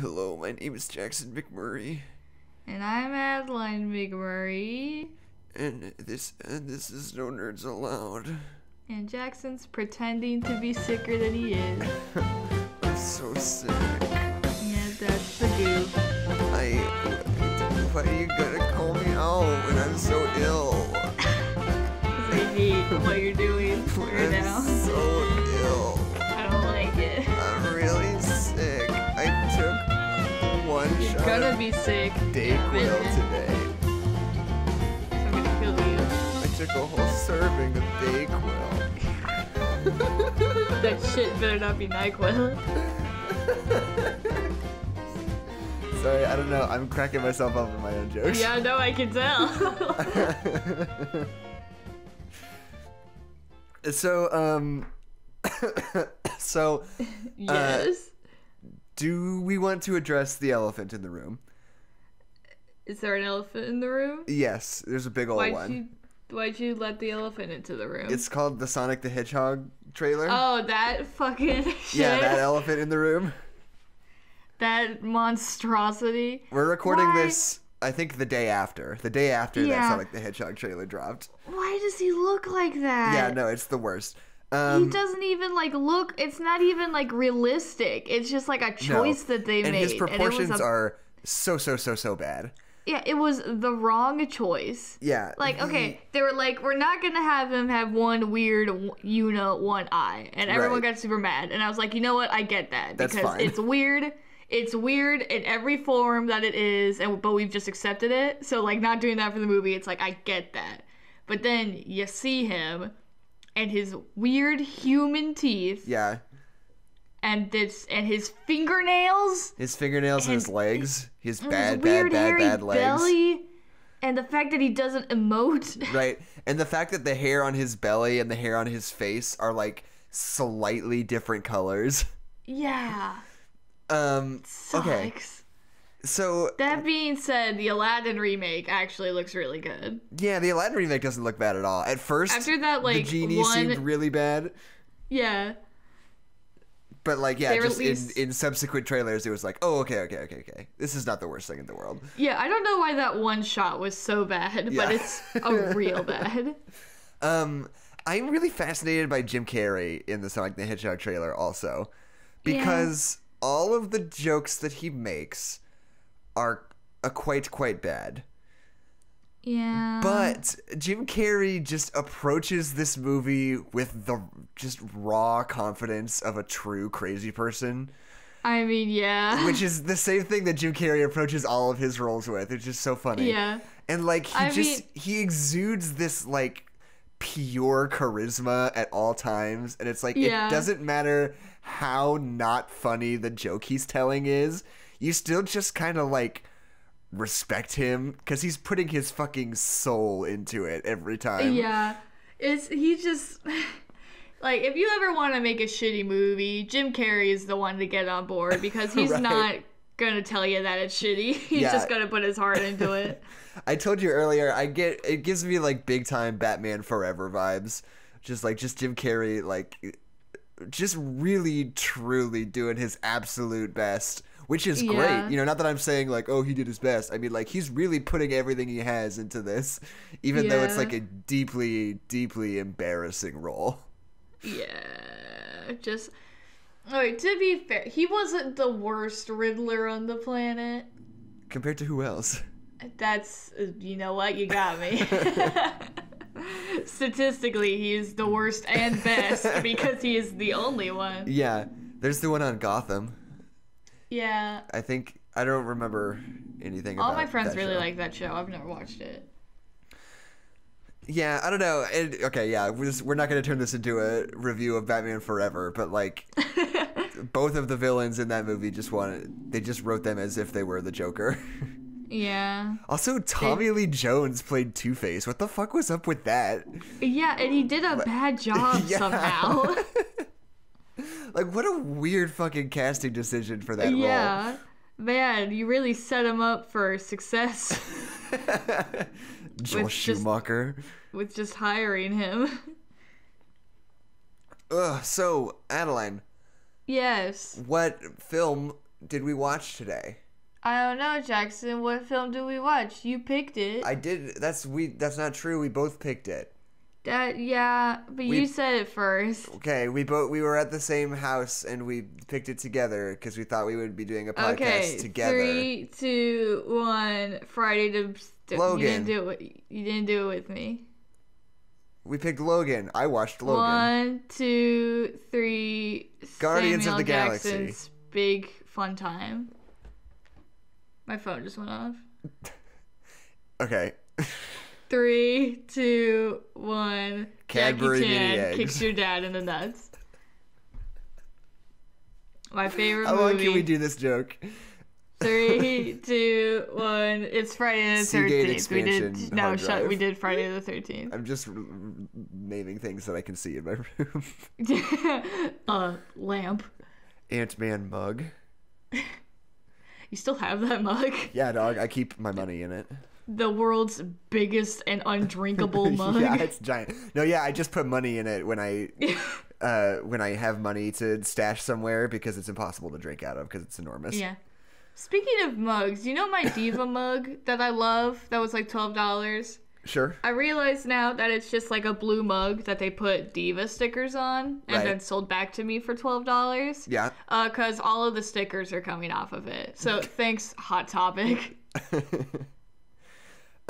Hello, my name is Jackson McMurray, And I'm Adeline McMurray. and this and this is No Nerds Allowed. And Jackson's pretending to be sicker than he is. I'm so sick. Yeah, that's the goof. I. Why are you gonna call me out when I'm so ill? I hate what you're doing right I'm now. so gonna be sick. Dayquil today. I'm gonna kill you. I took a whole serving of Dayquil. That shit better not be NyQuil. Sorry, I don't know. I'm cracking myself up with my own jokes. Yeah, no, I can tell. so, um, so yes. Do we want to address the elephant in the room? Is there an elephant in the room? Yes, there's a big old Why'd one. you why'd you let the elephant into the room? It's called the Sonic the Hedgehog trailer. oh, that fucking shit. yeah, that elephant in the room. that monstrosity. We're recording Why- this, I think, the day after. The day after that Yeah. Sonic the Hedgehog trailer dropped. Why does he look like that? yeah, no, it's the worst. He Um, doesn't even like look. It's not even like realistic. It's just like a no. choice that they and made. his proportions and a, are so, so, so, so bad. yeah, it was the wrong choice. Yeah. Like, the- okay, they were like, we're not gonna have him have one weird, you know, one eye, and everyone Right. got super mad. And I was like, you know what? I get that That's because fine. it's weird. It's weird in every form that it is, and but we've just accepted it. So like, not doing that for the movie, it's like I get that. But then you see him, and his weird human teeth, Yeah. and this, and his fingernails, His fingernails and his legs. His bad, his weird bad, bad, bad legs. belly, and the fact that he doesn't emote. Right. And the fact that the hair on his belly and the hair on his face are like slightly different colors. yeah. Um okay. So That being said, the Aladdin remake actually looks really good. yeah, the Aladdin remake doesn't look bad at all. At first After that, like the genie one, seemed really bad. yeah, But like yeah, They just released- in, in subsequent trailers it was like, oh okay, okay, okay, okay. This is not the worst thing in the world. yeah. I don't know why that one shot was so bad, Yeah. but it's a real bad. Um, I'm really fascinated by Jim Carrey in the Sonic the Hedgehog trailer also, because all of the jokes that he makes are uh, quite quite bad. Yeah, But Jim Carrey just approaches this movie with the just raw confidence of a true crazy person, I mean, yeah, which is the same thing that Jim Carrey approaches all of his roles with. It's just so funny. yeah, And like he I just mean- he exudes this like pure charisma at all times and it's like Yeah. it doesn't matter how not funny the joke he's telling is. You still just kind of like respect him cuz he's putting his fucking soul into it every time. yeah. It's he just like if you ever want to make a shitty movie, Jim Carrey is the one to get on board because he's Right. not gonna tell you that it's shitty. He's Yeah. just gonna put his heart into it. I told you earlier, I get it gives me like big time Batman Forever vibes. Just like just Jim Carrey like just really truly doing his absolute best, which is Yeah. great. You know, not that I'm saying like oh he did his best. I mean like he's really putting everything he has into this even though it's like a deeply deeply embarrassing role. Yeah, just. Alright, to be fair, he wasn't the worst Riddler on the planet. Compared to who else? That's, you know what, you got me. Statistically, he is the worst and best because he is the only one. Yeah, there's the one on Gotham. Yeah. I think I don't remember anything All my friends really show. like that show. I've never watched it. Yeah, I don't know. It, okay, yeah, we're, just, we're not going to turn this into a review of Batman Forever, but like both of the villains in that movie just wanted they just wrote them as if they were the Joker. Yeah. also, Tommy Lee Jones played Two Face. What the fuck was up with that? Yeah, and he did a bad job Yeah. somehow. Like, what a weird fucking casting decision for that yeah. Man, you really set him up for success. Joel With just- Schumacher. with just hiring him. Ugh. So, Adeline, yes. what film did we watch today? I don't know, Jackson. What film did we watch? You picked it. I did. That's we. That's not true. We both picked it. That yeah, but We- you said it first. Okay, we both we were at the same house and we picked it together because we thought we would be doing a podcast Okay, together. three, two, one. Friday to Logan. You didn't do it. You didn't do it with me. We picked Logan. I watched Logan. One, two, three. Guardians of Samuel the Galaxy. Big fun time. My phone just went off. Okay. Three, two, one. Cadbury Jackie mini Chan eggs. kicks your dad in the nuts. My favorite How movie. long can we do this joke? Three, two, one. It's Friday the Seagate thirteenth. We did expansion no hard shut. We did Friday the thirteenth. I'm just r- r- naming things that I can see in my room. uh, lamp. Ant Man mug. You still have that mug? Yeah, dog. I keep my money in it. The world's biggest and undrinkable mug. yeah, it's giant. No, yeah, I just put money in it when I uh, when I have money to stash somewhere because it's impossible to drink out of because it's enormous. Yeah. Speaking of mugs, you know my diva mug that I love that was like twelve dollars. Sure. I realize now that it's just like a blue mug that they put diva stickers on and Right. then sold back to me for twelve dollars. Yeah. Uh, cause all of the stickers are coming off of it. So thanks, Hot Topic.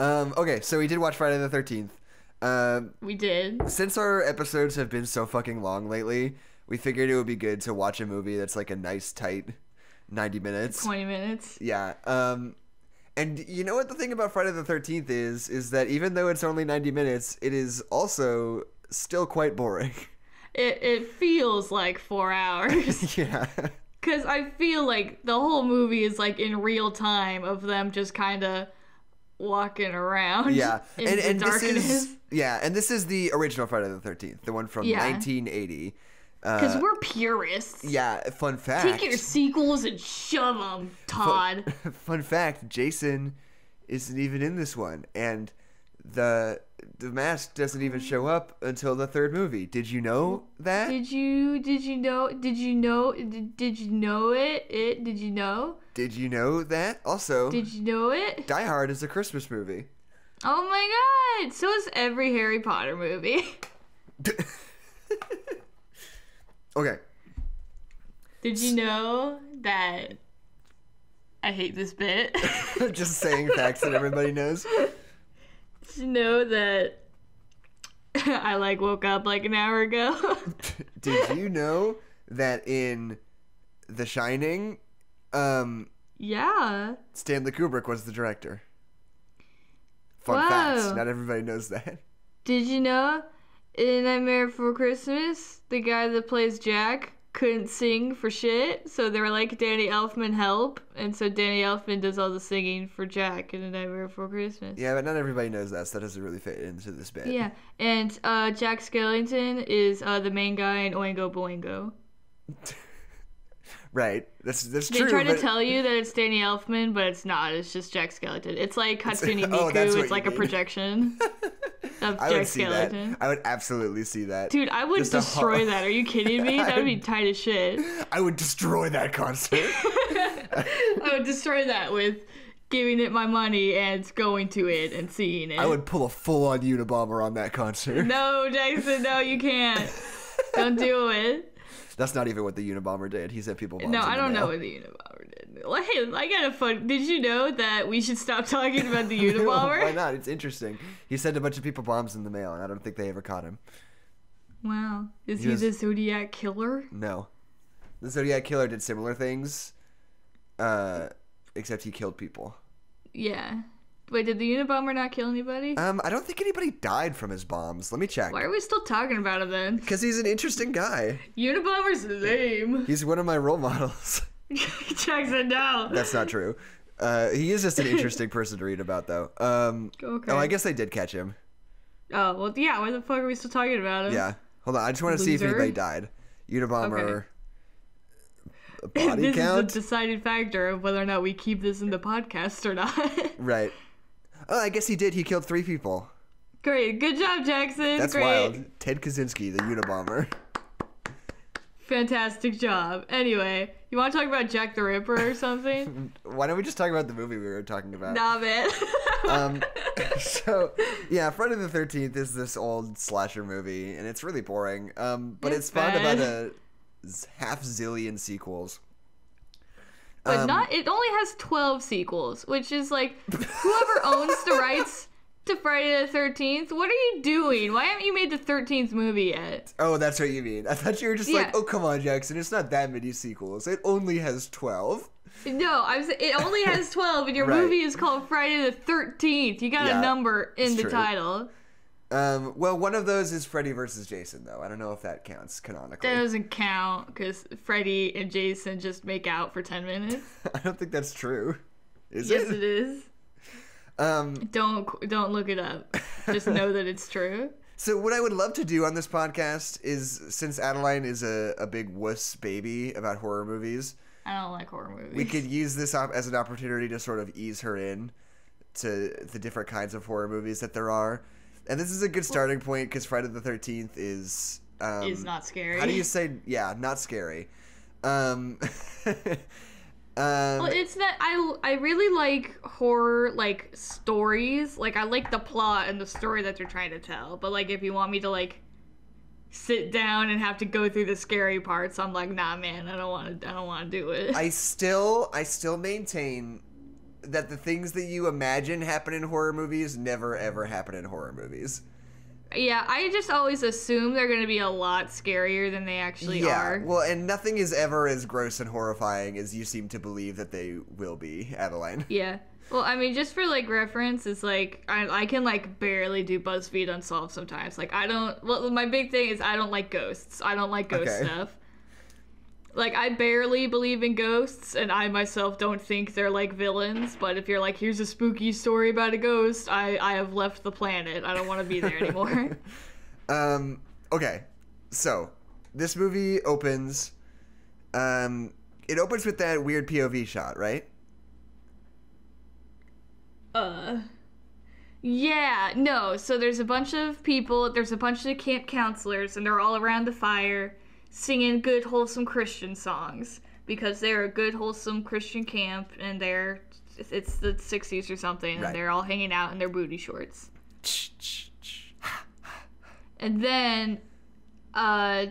Um. Okay, so we did watch Friday the Thirteenth. Um. We did. Since our episodes have been so fucking long lately, we figured it would be good to watch a movie that's like a nice tight 90 minutes. Twenty minutes. Yeah. Um and you know what the thing about Friday the 13th is is that even though it's only 90 minutes, it is also still quite boring. It it feels like four hours. yeah. Cause I feel like the whole movie is like in real time of them just kind of walking around. Yeah. And and darkness. this is Yeah, and this is the original Friday the 13th, the one from Yeah. 1980. Because Uh, we're purists. yeah, fun fact. Take your sequels and shove them, Todd. Fun fact: Jason isn't even in this one, and the the mask doesn't even show up until the third movie. Did you know that? Did you did you know did you know did, did you know it it did you know Did you know that? Also, did you know it? Die Hard is a Christmas movie. Oh my god! So is every Harry Potter movie. Okay. Did you know that? I hate this bit. Just saying facts that everybody knows. You know that? I like woke up like an hour ago. Did you know that in The Shining, um, yeah. Stanley Kubrick was the director? Fun Whoa. facts. Not everybody knows that. Did you know in Nightmare Before Christmas, the guy that plays Jack couldn't sing for shit, so they were like, Danny Elfman help, and so Danny Elfman does all the singing for Jack in A Nightmare Before Christmas. Yeah, but not everybody knows that, so that doesn't really fit into this bit. Yeah, and uh, Jack Skellington is uh, the main guy in Oingo Boingo. Right. That's that's They true. try to but- tell you that it's Danny Elfman, but it's not. It's just Jack Skellington. It's like Hatsune Oh, Miku. that's what it's like you a projection of I Jack would that. I would absolutely see that. Dude, I would Just destroy ho- that. Are you kidding me? That would be tight as shit. I would destroy that concert. I would destroy that with giving it my money and going to it and seeing it. I would pull a full-on Unabomber on that concert. No, Jackson, no, you can't. Don't do it. That's not even what the Unabomber did. He sent people bombs No, I don't know what the Unabomber did. Well, hey, I got a fun. Did you know that we should stop talking about the Unabomber? Why not? It's interesting. He sent a bunch of people bombs in the mail, and I don't think they ever caught him. wow, is He he was- the Zodiac killer? No. The Zodiac Killer did similar things, uh, except he killed people. Yeah. Wait, did the Unabomber not kill anybody? Um, I don't think anybody died from his bombs. Let me check. Why are we still talking about him then? Because he's an interesting guy. Unabomber's lame. He's one of my role models. Jackson, no. That's not true. Uh, he is just an interesting person to read about, though. Um, Okay. Oh, I guess they did catch him. Oh well, yeah. Why the fuck are we still talking about him? Yeah. Hold on. I just want to see if anybody died. Unabomber. Okay. Body this count? is the deciding factor of whether or not we keep this in the podcast or not. Right. Oh, I guess he did. He killed three people. Great, good job, Jackson. That's Great. wild. Ted Kaczynski, the Unabomber. Fantastic job. Anyway, You want to talk about Jack the Ripper or something? Why don't we just talk about the movie we were talking about? nah, man. um, so yeah, Friday the Thirteenth is this old slasher movie, and it's really boring. Um, but It's it's spawned about a half zillion sequels. But Um, not. It only has twelve sequels, which is like whoever owns the rights to Friday the Thirteenth. What are you doing? Why haven't you made the thirteenth movie yet? Oh, that's what you mean. I thought you were just like, oh come on, Jackson, it's not that many sequels. It only has twelve. No, I was. It only has twelve, and your Right. movie is called Friday the Thirteenth. You got Yeah, a number in the true. title. Um, well, one of those is Freddy versus Jason, though. I don't know if that counts canonically. That doesn't count because Freddy and Jason just make out for ten minutes. I don't think that's true. Is yes, it? it is. Um, Don't don't look it up. Just know that it's true. So what I would love to do on this podcast is, since Adeline is a, a big wuss baby about horror movies, I don't like horror movies. we could use this op- as an opportunity to sort of ease her in to the different kinds of horror movies that there are. And this is a good starting point because Friday the Thirteenth is um, is not scary. How do you say? Yeah, not scary. Um, um, Well, it's that I I really like horror like stories. Like I like the plot and the story that they're trying to tell. But like if you want me to like sit down and have to go through the scary parts, I'm like, nah, man, I don't want to. I don't want to do it. I still I still maintain that the things that you imagine happen in horror movies never ever happen in horror movies. yeah, I just always assume they're gonna be a lot scarier than they actually yeah, are. well, and nothing is ever as gross and horrifying as you seem to believe that they will be, Adeline. Yeah. Well, I mean, just for like reference, it's like I, I can like barely do BuzzFeed Unsolved sometimes. Like I don't. Well, my big thing is I don't like ghosts. I don't like ghost Okay. stuff. Like I barely believe in ghosts, and I myself don't think they're like villains. But if you're like, here's a spooky story about a ghost, I I have left the planet. I don't want to be there anymore. Um, okay, so this movie opens. Um, it opens with that weird POV shot, right? uh. Yeah, no. So there's a bunch of people, there's a bunch of camp counselors, and they're all around the fire singing good, wholesome Christian songs because they're a good, wholesome Christian camp, and they're it's the 60s or something, Right. and they're all hanging out in their booty shorts. And then, uh,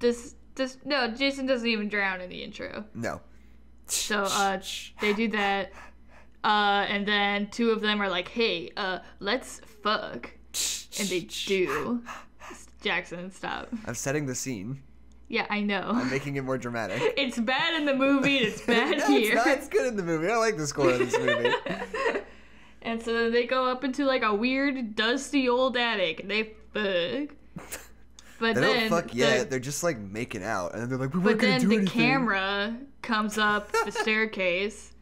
this this no, Jason doesn't even drown in the intro. No. So uh, they do that, uh, and then two of them are like, "Hey, uh, let's fuck," and they do. Jackson, stop. I'm setting the scene. Yeah, I know. I'm making it more dramatic. It's bad in the movie, and it's bad no, here. it's not. It's good in the movie. I like the score of this movie. And so then they go up into like a weird, dusty old attic, and they fuck. But They then, don't fuck the- yet. They're just like making out, and then they're like, "We weren't But gonna then the camera comes up the staircase.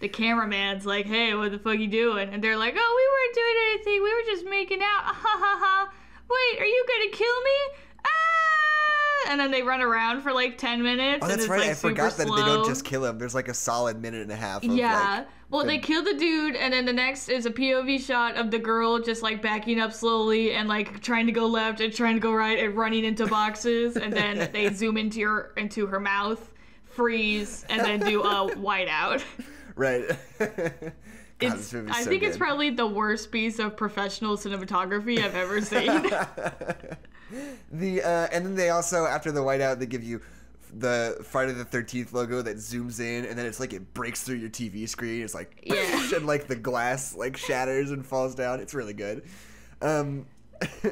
The cameraman's like, "Hey, what the fuck you doing?" And they're like, "Oh, we weren't doing anything. We were just making out." Ha ha ha. Wait, are you gonna kill me? And then they run around for like ten minutes. Oh, and that's it's right. like I forgot that they don't just kill him. There's like a solid minute and a half. Of, Yeah. Like, well, the- they kill the dude, and then the next is a POV shot of the girl just like backing up slowly and like trying to go left and trying to go right and running into boxes, and then they zoom into your into her mouth, freeze, and then do a whiteout. right. God, It's, I think it's probably the worst piece of professional cinematography I've ever seen. the uh, and then they also after the whiteout they give you the Friday the Thirteenth logo that zooms in, and then it's like it breaks through your TV screen. It's like Yeah. and like the glass like shatters and falls down. It's really good. Um,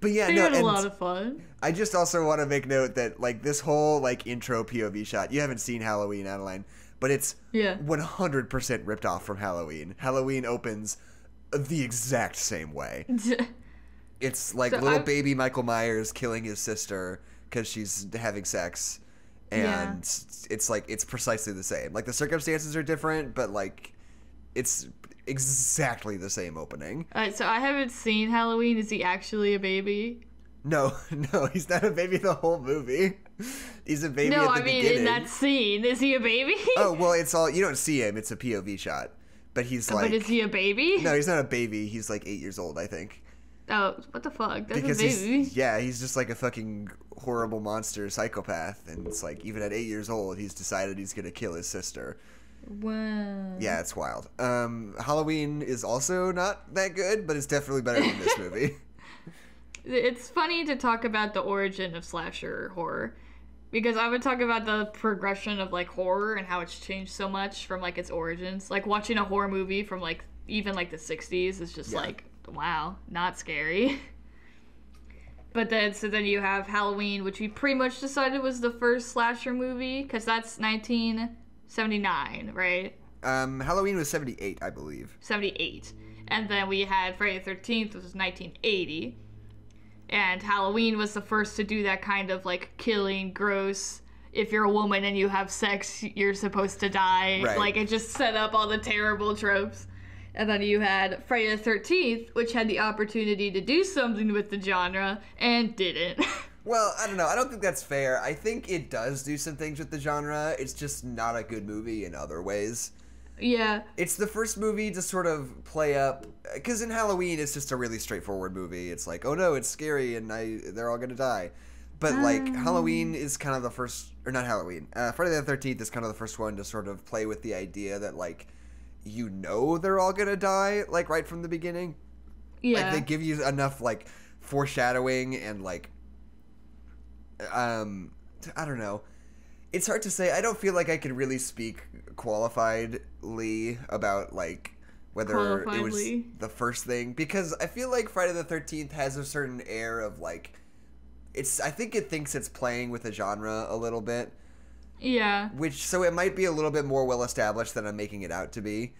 but yeah, they no, had a lot of fun. I just also want to make note that like this whole like intro POV shot. You haven't seen Halloween, Adeline, but it's Yeah. 100% ripped off from Halloween. Halloween opens the exact same way. It's like So little I've- baby Michael Myers killing his sister because she's having sex, and Yeah. it's like it's precisely the same. Like the circumstances are different, but like it's exactly the same opening. Alright, so I haven't seen Halloween. Is he actually a baby? No, no, he's not a baby the whole movie. He's a baby no, at the I mean beginning. in that scene, is he a baby? Oh well, it's all you don't see him. It's a POV shot, but he's like but is he a baby? no, he's not a baby. He's like eight years old, I think. Oh, what the fuck? That's because a he's baby. yeah, he's just like a fucking horrible monster psychopath, and it's like even at eight years old, he's decided he's gonna kill his sister. Wow. Yeah, it's wild. Um, Halloween is also not that good, but it's definitely better than this movie. It's funny to talk about the origin of slasher horror because I would talk about the progression of like horror and how it's changed so much from like its origins. Like watching a horror movie from like even like the 60s is just Yeah. like wow, not scary. But then, so then you have Halloween, which we pretty much decided was the first slasher movie, because that's 1979, right? um, Halloween was seventy eight, I believe. 78. And then we had Friday the 13th, which was 1980. And Halloween was the first to do that kind of like killing, gross. If you're a woman and you have sex, you're supposed to die. Right. Like it just set up all the terrible tropes. And then you had Friday the 13th, which had the opportunity to do something with the genre and didn't. Well, I don't know. I don't think that's fair. I think it does do some things with the genre. It's just not a good movie in other ways. Yeah. It's the first movie to sort of play up because in Halloween it's just a really straightforward movie. It's like, oh no, it's scary and I they're all gonna die. But like Halloween is kind of the first, or not Halloween. Uh, Friday the Thirteenth is kind of the first one to sort of play with the idea that like you know they're all gonna die like right from the beginning. Yeah. Like they give you enough like foreshadowing and like um I don't know. It's hard to say. I don't feel like I could really speak qualifiedly about like whether it was the first thing because I feel like Friday the 13th has a certain air of like it's I think it thinks it's playing with the genre a little bit, yeah. which so it might be a little bit more well established than I'm making it out to be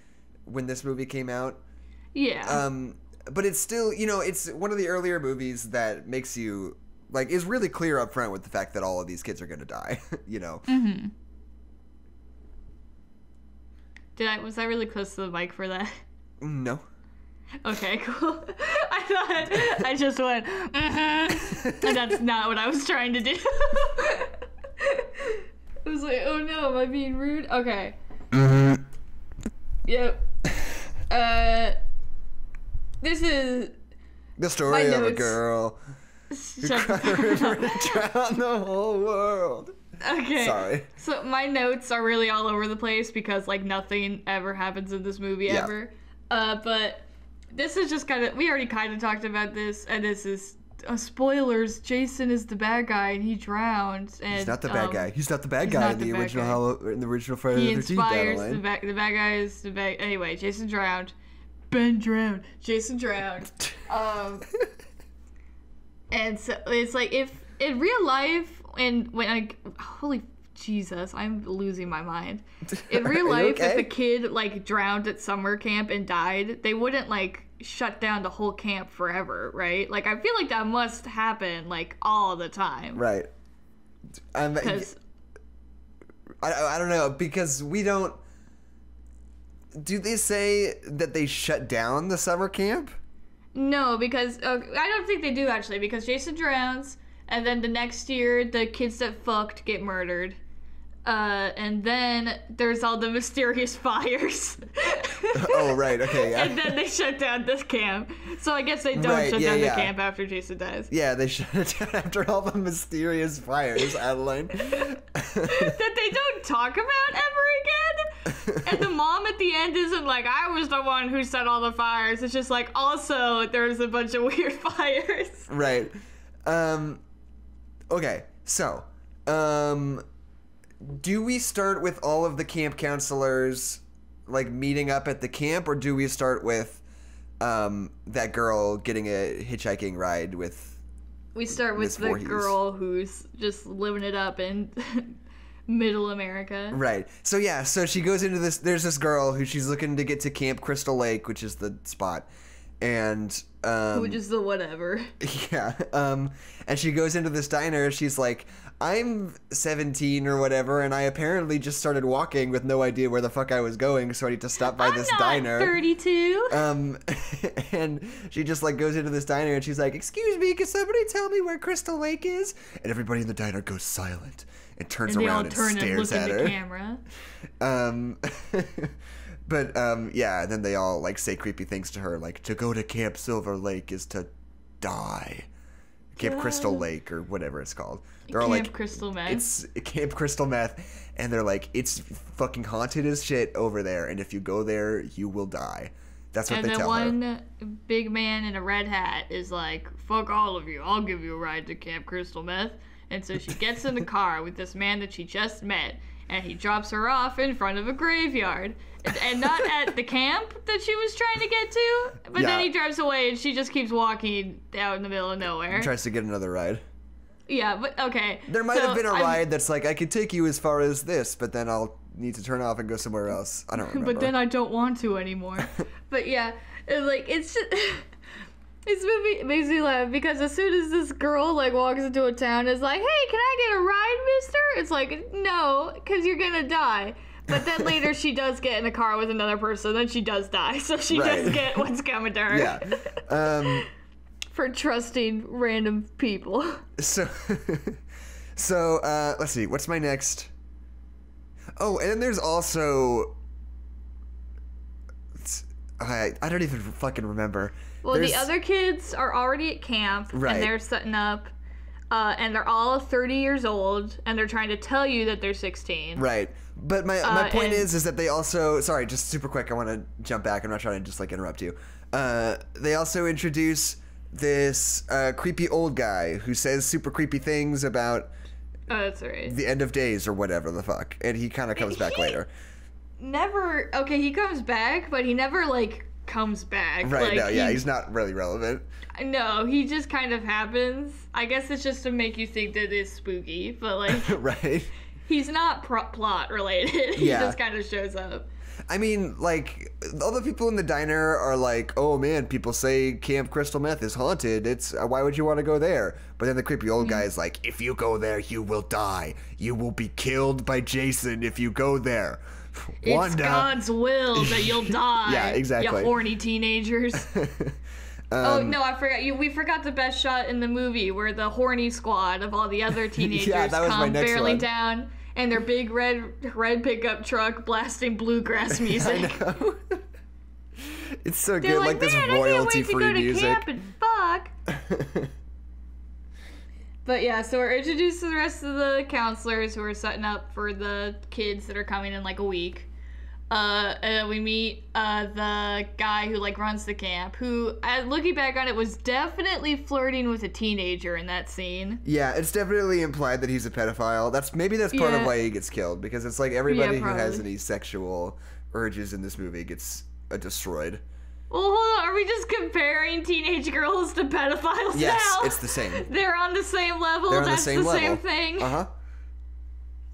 when this movie came out. Yeah. Um, but it's still, you know, it's one of the earlier movies that makes you like is really clear up front with the fact that all of these kids are going to die. you know, mm-hmm. Did I was I really close to the mic for that? no. Okay, cool. I thought I just went, mm-hmm, and that's not what I was trying to do. I was like, oh no, am I being rude? Okay. Mm-hmm. Yep. Uh, this is The story of a girl who cried a river and drowned the whole world. okay. Sorry. So my notes are really all over the place because like nothing ever happens in this movie Yeah. ever. Uh, but this is just kind of we already kind of talked about this, and this is uh, spoilers. Jason is the bad guy, and he drowns. And He's not the bad um, guy. He's not the bad guy in the the, original. Hallow- in the original Friday He the 13th He inspires the bad. The bad guy is the bad. Anyway, Jason drowned. Ben drowned. Jason drowned. Um, and so it's like if in real life and when like holy Jesus, I'm losing my mind. In real life, if a kid like drowned at summer camp and died, they wouldn't like shut down the whole camp forever, right? Like I feel like that must happen like all the time. Right. Because I, I don't know because we don't. Do they say that they shut down the summer camp? No, because uh, I don't think they do actually. Because Jason drowns, and then the next year the kids that fucked get murdered, uh, and then there's all the mysterious fires. oh right, okay, and then they shut down this camp. So I guess they don't Right, shut yeah, down yeah. the camp after Jason dies. yeah. They shut it down after all the mysterious fires, Adeline. that they don't talk about ever again. And the mom at the end isn't like, I was the one who set all the fires. It's just like, also, there's a bunch of weird fires. right. Um. Okay, so, um, do we start with all of the camp counselors like meeting up at the camp, or do we start with um that girl getting a hitchhiking ride with We start with Miss the Voorhees. girl who's just living it up in middle America. Right. So yeah, so she goes into this there's this girl who she's looking to get to Camp Crystal Lake, which is the spot. And um Which is the whatever. yeah, um and she goes into this diner, she's like, "I'm 17 or whatever, and I apparently just started walking with no idea where the fuck I was going, so I need to stop by I'm this not diner." 32. Um, and she just like goes into this diner and she's like, "Excuse me, can somebody tell me where Crystal Lake is?" And everybody in the diner goes silent and turns and around and and stares look at her. camera. Um, but um, yeah, then they all like say creepy things to her, like to go to Camp Silver Lake is to die. Camp Crystal Lake or whatever it's called. They're all Camp like, Crystal Meth. it's Camp Crystal Meth, and they're like, it's fucking haunted as shit over there, and if you go there, you will die. That's what and they tell her. one big man in a red hat is like, "Fuck all of you! I'll give you a ride to Camp Crystal Meth." And so she gets in the car with this man that she just met, and he drops her off in front of a graveyard, and, and not at the camp that she was trying to get to. But Yeah. then he drives away, and she just keeps walking out in the middle of nowhere. Tries to get another ride. yeah, but okay. There might so have been a I'm- ride that's like, I could take you as far as this, but then I'll need to turn off and go somewhere else. I don't remember. but then I don't want to anymore. but yeah, it, like it's just it's movie makes me laugh because as soon as this girl like walks into a town, is like, "Hey, can I get a ride, Mister?" It's like, "No, because you're gonna die." But then later she does get in a car with another person, then she does die, so she does get what's coming to her yeah. Um, for trusting random people. so, so uh, let's see. What's my next? Oh, and then there's also. I I don't even fucking remember. Well, There's- the other kids are already at camp Right. and they're setting up, uh, and they're all 30 years old, and they're trying to tell you that they're 16. Right. But my, my Uh, point is is that they also sorry, just super quick, I want to jump back. I'm not trying to just like interrupt you. Uh, they also introduce this uh, creepy old guy who says super creepy things about Oh, that's right. the end of days or whatever the fuck, and he kind of comes back later. Never. Okay, he comes back, but he never like comes back. Right like, now, yeah, he- he's not really relevant. No, he just kind of happens. I guess it's just to make you think that it's spooky, but like right. he's not pro- plot related. he Yeah. just kind of shows up. I mean, like all the people in the diner are like, "Oh man, people say Camp Crystal Meth is haunted. It's uh, why would you want to go there?" But then the creepy old Mm. guy is like, "If you go there, you will die. You will be killed by Jason if you go there." It's God's will that you'll die. Yeah, exactly. You horny teenagers. oh um, no, I forgot. You, we forgot the best shot in the movie where the horny squad of all the other teenagers that was my come next barreling one. down and their big red red pickup truck blasting bluegrass music. it's so They're good, like, like, this man, I can't wait to royalty-free go to music. Camp and fuck. But yeah, so we're introduced to the rest of the counselors who are setting up for the kids that are coming in like a week. Uh, and we meet uh, the guy who like runs the camp, who, uh, looking back on it, was definitely flirting with a teenager in that scene. Yeah, it's definitely implied that he's a pedophile. That's maybe that's part of why he gets killed because it's like everybody who has any sexual urges in this movie gets uh, destroyed. Well, hold on, are we just comparing teenage girls to pedophiles Yes, now? it's the same. They're on the same level. They're on the That's same the level. same thing. Uh huh.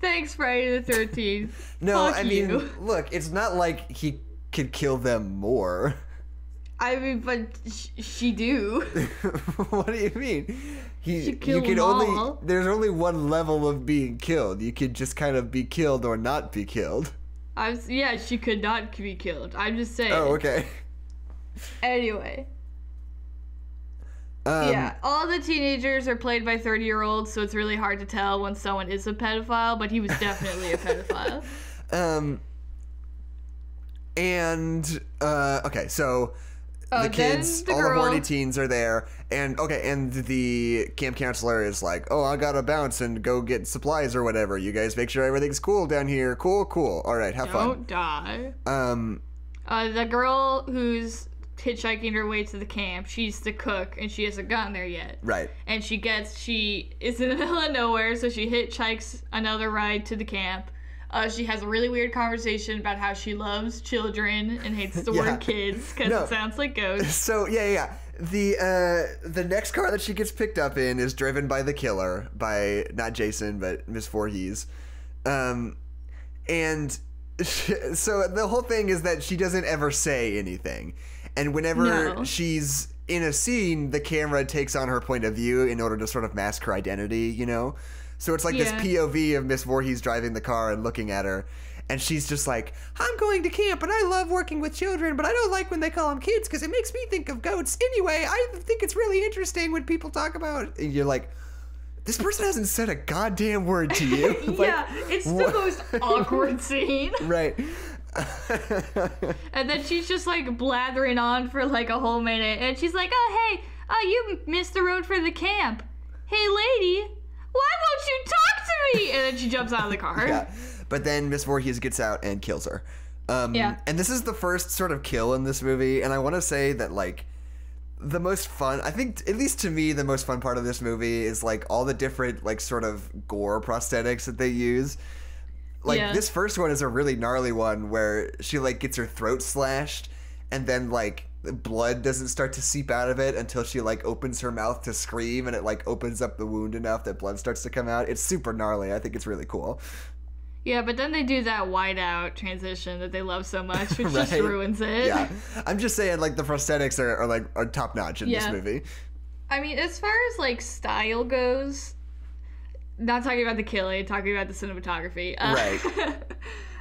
Thanks, Friday the 13th. No, Fuck I mean, you. look, it's not like he could kill them more. I mean, but sh- she do. what do you mean? He, She you can only all. there's only one level of being killed. You could just kind of be killed or not be killed. I was, yeah, she could not be killed. I'm just saying. Oh, okay. Anyway, Um, yeah, all the teenagers are played by 30 year olds, so it's really hard to tell when someone is a pedophile, but he was definitely a pedophile. Um. And uh, okay, so Oh, the kids, the all girl- the horny teens are there, and okay, and the camp counselor is like, "Oh, I gotta bounce and go get supplies or whatever. You guys make sure everything's cool down here. Cool, cool. All right, have fun. Don't die. Um, Uh, the girl who's hitchhiking her way to the camp, she's the cook, and she hasn't gotten there yet. right. and she gets she is in the middle of nowhere so she hitchhikes another ride to the camp uh, she has a really weird conversation about how she loves children and hates the Yeah. word kids because No. it sounds like ghosts So yeah, yeah. The uh, the next car that she gets picked up in is driven by the killer, by not Jason but Miss Voorhees, um, and so the whole thing is that she doesn't ever say anything, and whenever No. she's in a scene, the camera takes on her point of view in order to sort of mask her identity, you know. So it's like Yeah. this POV of Miss Voorhees driving the car and looking at her. And she's just like, I'm going to camp and I love working with children, but I don't like when they call them kids because it makes me think of goats. Anyway, I think it's really interesting when people talk about. And you're like, this person hasn't said a goddamn word to you. Like, yeah it's the most awkward scene Right. and then she's just like blathering on for like a whole minute and she's like oh hey Oh, you missed the road for the camp. Hey, lady, why won't you talk to me? And then she jumps out of the car. Yeah. But then Miss Voorhees gets out and kills her. Um, Yeah. And this is the first sort of kill in this movie, and I want to say that like the most fun, I think, at least to me, the most fun part of this movie is like all the different like sort of gore prosthetics that they use. Like Yeah. this first one is a really gnarly one where she like gets her throat slashed, and then like blood doesn't start to seep out of it until she like opens her mouth to scream, and it like opens up the wound enough that blood starts to come out. It's super gnarly. I think it's really cool. Yeah, but then they do that wide out transition that they love so much, which just ruins it. yeah i'm just saying like the prosthetics are, are like are top notch in this movie I mean, as far as like style goes, not talking about the killing, talking about the cinematography. Uh, Right.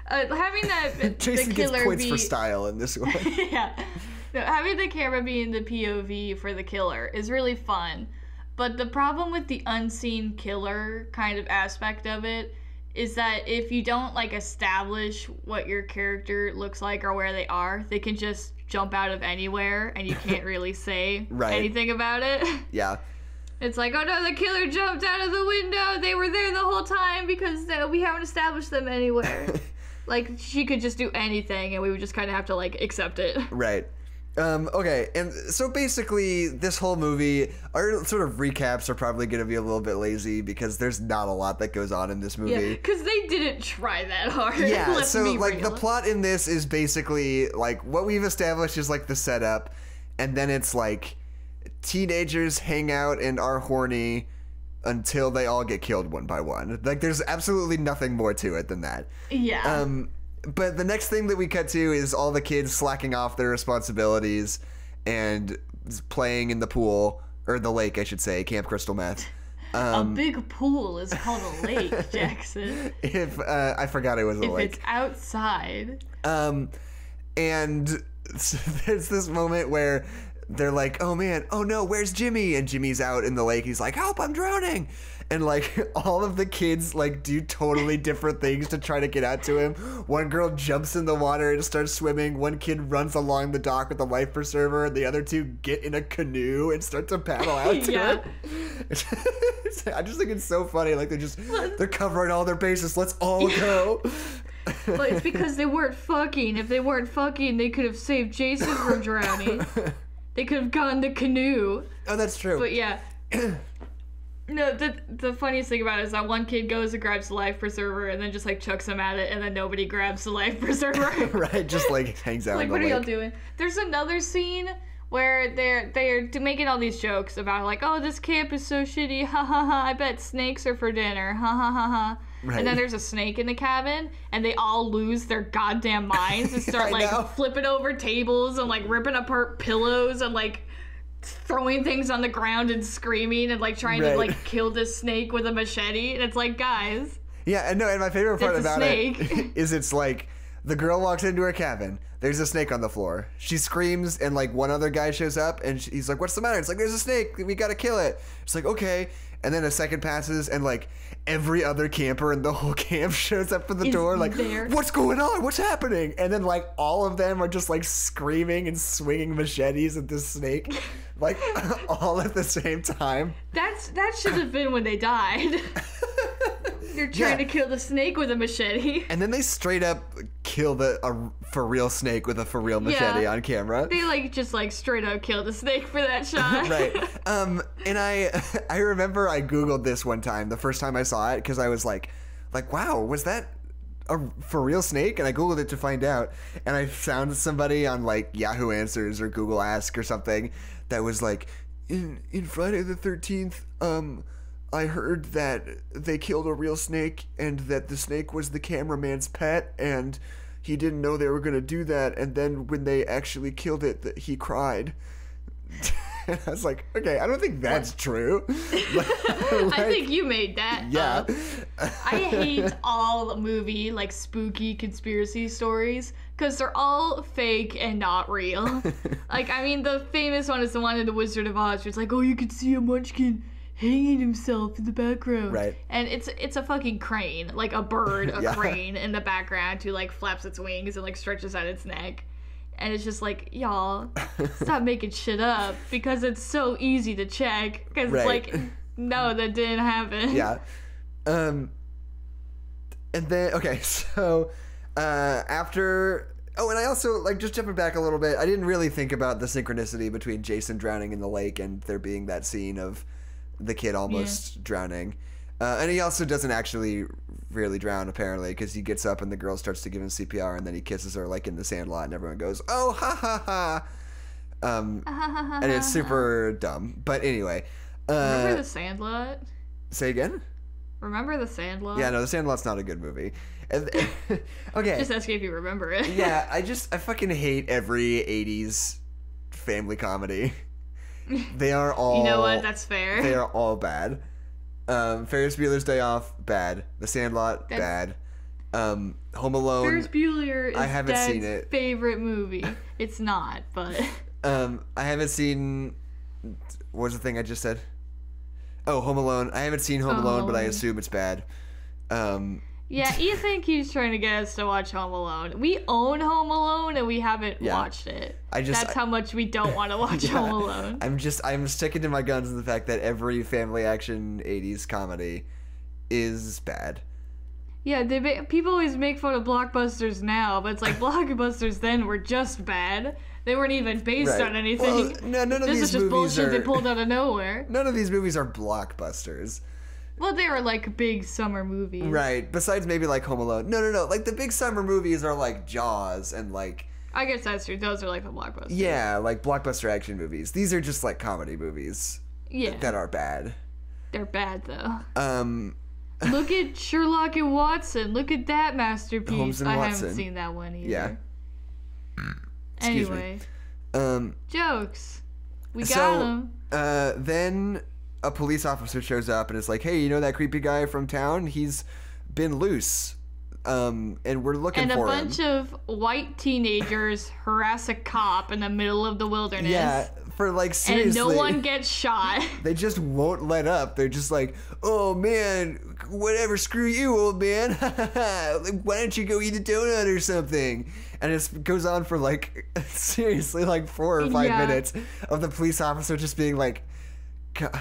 uh, having that jason the gets points be for style in this one yeah, no, having the camera be in the POV for the killer is really fun. But the problem with the unseen killer kind of aspect of it is that if you don't like establish what your character looks like or where they are, they can just jump out of anywhere and you can't really say Right. anything about it. yeah It's like, oh no, the killer jumped out of the window. They were there the whole time because uh, we haven't established them anywhere. like she could just do anything, and we would just kind of have to like accept it. right um, okay, and so basically, this whole movie, our sort of recaps are probably going to be a little bit lazy because there's not a lot that goes on in this Yeah, movie. because they didn't try that hard. Yeah, so like the plot in this is basically like what we've established is like the setup, and then it's like teenagers hang out and are horny until they all get killed one by one. Like there's absolutely nothing more to it than that. Yeah. Um, but the next thing that we cut to is all the kids slacking off their responsibilities and playing in the pool or the lake, I should say, Camp Crystal Meth. a big pool is called a lake, Jackson. If uh, I forgot it was a If lake. If it's outside. Um, and there's this moment where they're like, "Oh man, oh no, where's Jimmy?" And Jimmy's out in the lake. He's like, "Help, I'm drowning!" And like all of the kids like do totally different things to try to get out to him. One girl jumps in the water and starts swimming. One kid runs along the dock with a life preserver, and the other two get in a canoe and start to paddle out to Yeah. him. I just think it's so funny. Like they're just they're covering all their bases. Let's all go. But it's because they weren't fucking. If they weren't fucking, they could have saved Jason from drowning. They could have gotten the canoe. Oh, that's true. But yeah. No, the the funniest thing about it is that one kid goes and grabs the life preserver and then just like chucks him at it and then nobody grabs the life preserver. right, just like hangs out like what are y'all doing? There's another scene where they're they're making all these jokes about like, oh, this camp is so shitty, ha ha ha. I bet snakes are for dinner, ha ha ha ha. Right. And then there's a snake in the cabin, and they all lose their goddamn minds and start like know. flipping over tables and like ripping apart pillows and like throwing things on the ground and screaming and like trying to like kill this snake with a machete. And it's like, guys, Yeah, and no, and my favorite part about snake. it is it's like the girl walks into her cabin. There's a snake on the floor. She screams, and like one other guy shows up, and she- he's like, "What's the matter?" It's like, "There's a snake. We gotta kill it." It's like, "Okay." And then a second passes, and like every other camper in the whole camp shows up for the Is door, like, there. "What's going on? What's happening?" And then like all of them are just like screaming and swinging machetes at this snake, like all at the same time. that's that should have been when they died. You're trying Yeah. to kill the snake with a machete. And then they straight up kill the a for real snake with a for real machete Yeah. on camera. They like just like straight up killed the snake for that shot. right. Um, and I I remember I googled this one time, the first time I saw it, because I was like, like, wow, was that a for real snake? And I googled it to find out, and I found somebody on like Yahoo Answers or Google Ask or something that was like, in in Friday the Thirteenth, um. I heard that they killed a real snake and that the snake was the cameraman's pet and he didn't know they were going to do that and then when they actually killed it that he cried. and I was like, okay, I don't think that's true. I think you made that yeah. up. I hate all movie like spooky conspiracy stories because they're all fake and not real. like I mean, the famous one is the one in the Wizard of Oz. Where it's like, oh, you can see a Munchkin hanging himself in the background. Right. And it's it's a fucking crane, like a bird, a Yeah. crane in the background who like flaps its wings and like stretches out its neck. And it's just like, y'all, stop making shit up because it's so easy to check. Because Right. like, no, that didn't happen. yeah. Um, and then okay, so uh, after oh, and I also like just jumping back a little bit. I didn't really think about the synchronicity between Jason drowning in the lake and there being that scene of the kid almost drowning. Uh, and he also doesn't actually really drown apparently because he gets up and the girl starts to give him CPR and then he kisses her like in the sandlot and everyone goes oh ha ha ha. Um, and it's super dumb. But anyway, Remember uh, the Sandlot? say again. Remember the Sandlot? Yeah, no, The Sandlot's not a good movie. And, okay. Just asking if you remember it. yeah, I just I fucking hate every '80s family comedy. They are all. you know what? That's fair. They are all bad. Um, Ferris Bueller's Day Off, bad. The Sandlot, That's- bad. Um, Home Alone. Ferris Bueller is I haven't Dad's seen it. favorite movie. It's not, but Um, I haven't seen. What was the thing I just said? Oh, Home Alone. I haven't seen Home Oh, Alone, but I Home. assume it's bad. Um, yeah, Ethan keeps trying to get us to watch Home Alone. We own Home Alone and we haven't Yeah. watched it. I just- That's how much we don't want to watch Home Alone. I'm just I'm sticking to my guns in the fact that every family action '80s comedy is bad. Yeah, they make, people always make fun of blockbusters now, but it's like blockbusters then were just bad. They weren't even based Right. on anything. Well, no, none of this these is just movies bullshit are. they pulled out of nowhere. None of these movies are blockbusters, Well, they were like big summer movies. right? Besides maybe like Home Alone. No, no, no. Like the big summer movies are like Jaws and like I guess that's true. Those are like the blockbusters. yeah, like blockbuster action movies. These are just like comedy movies Yeah. that are bad. They're bad though. Um, Look at Sherlock and Watson. Look at that masterpiece. Holmes and I Watson. haven't seen that one either. Yeah. Excuse me. Anyway, um, jokes. We got So- them. uh, then a police officer shows up and is like, "Hey, you know that creepy guy from town? He's been loose, um, and we're looking for him. And a bunch him." of white teenagers harass a cop in the middle of the wilderness. yeah, for like seriously. And no one gets shot. they just won't let up. They're just like, "Oh man, whatever, screw you, old man. why don't you go eat a donut or something?" And it goes on for like seriously like four or five Yeah. minutes of the police officer just being like, "God,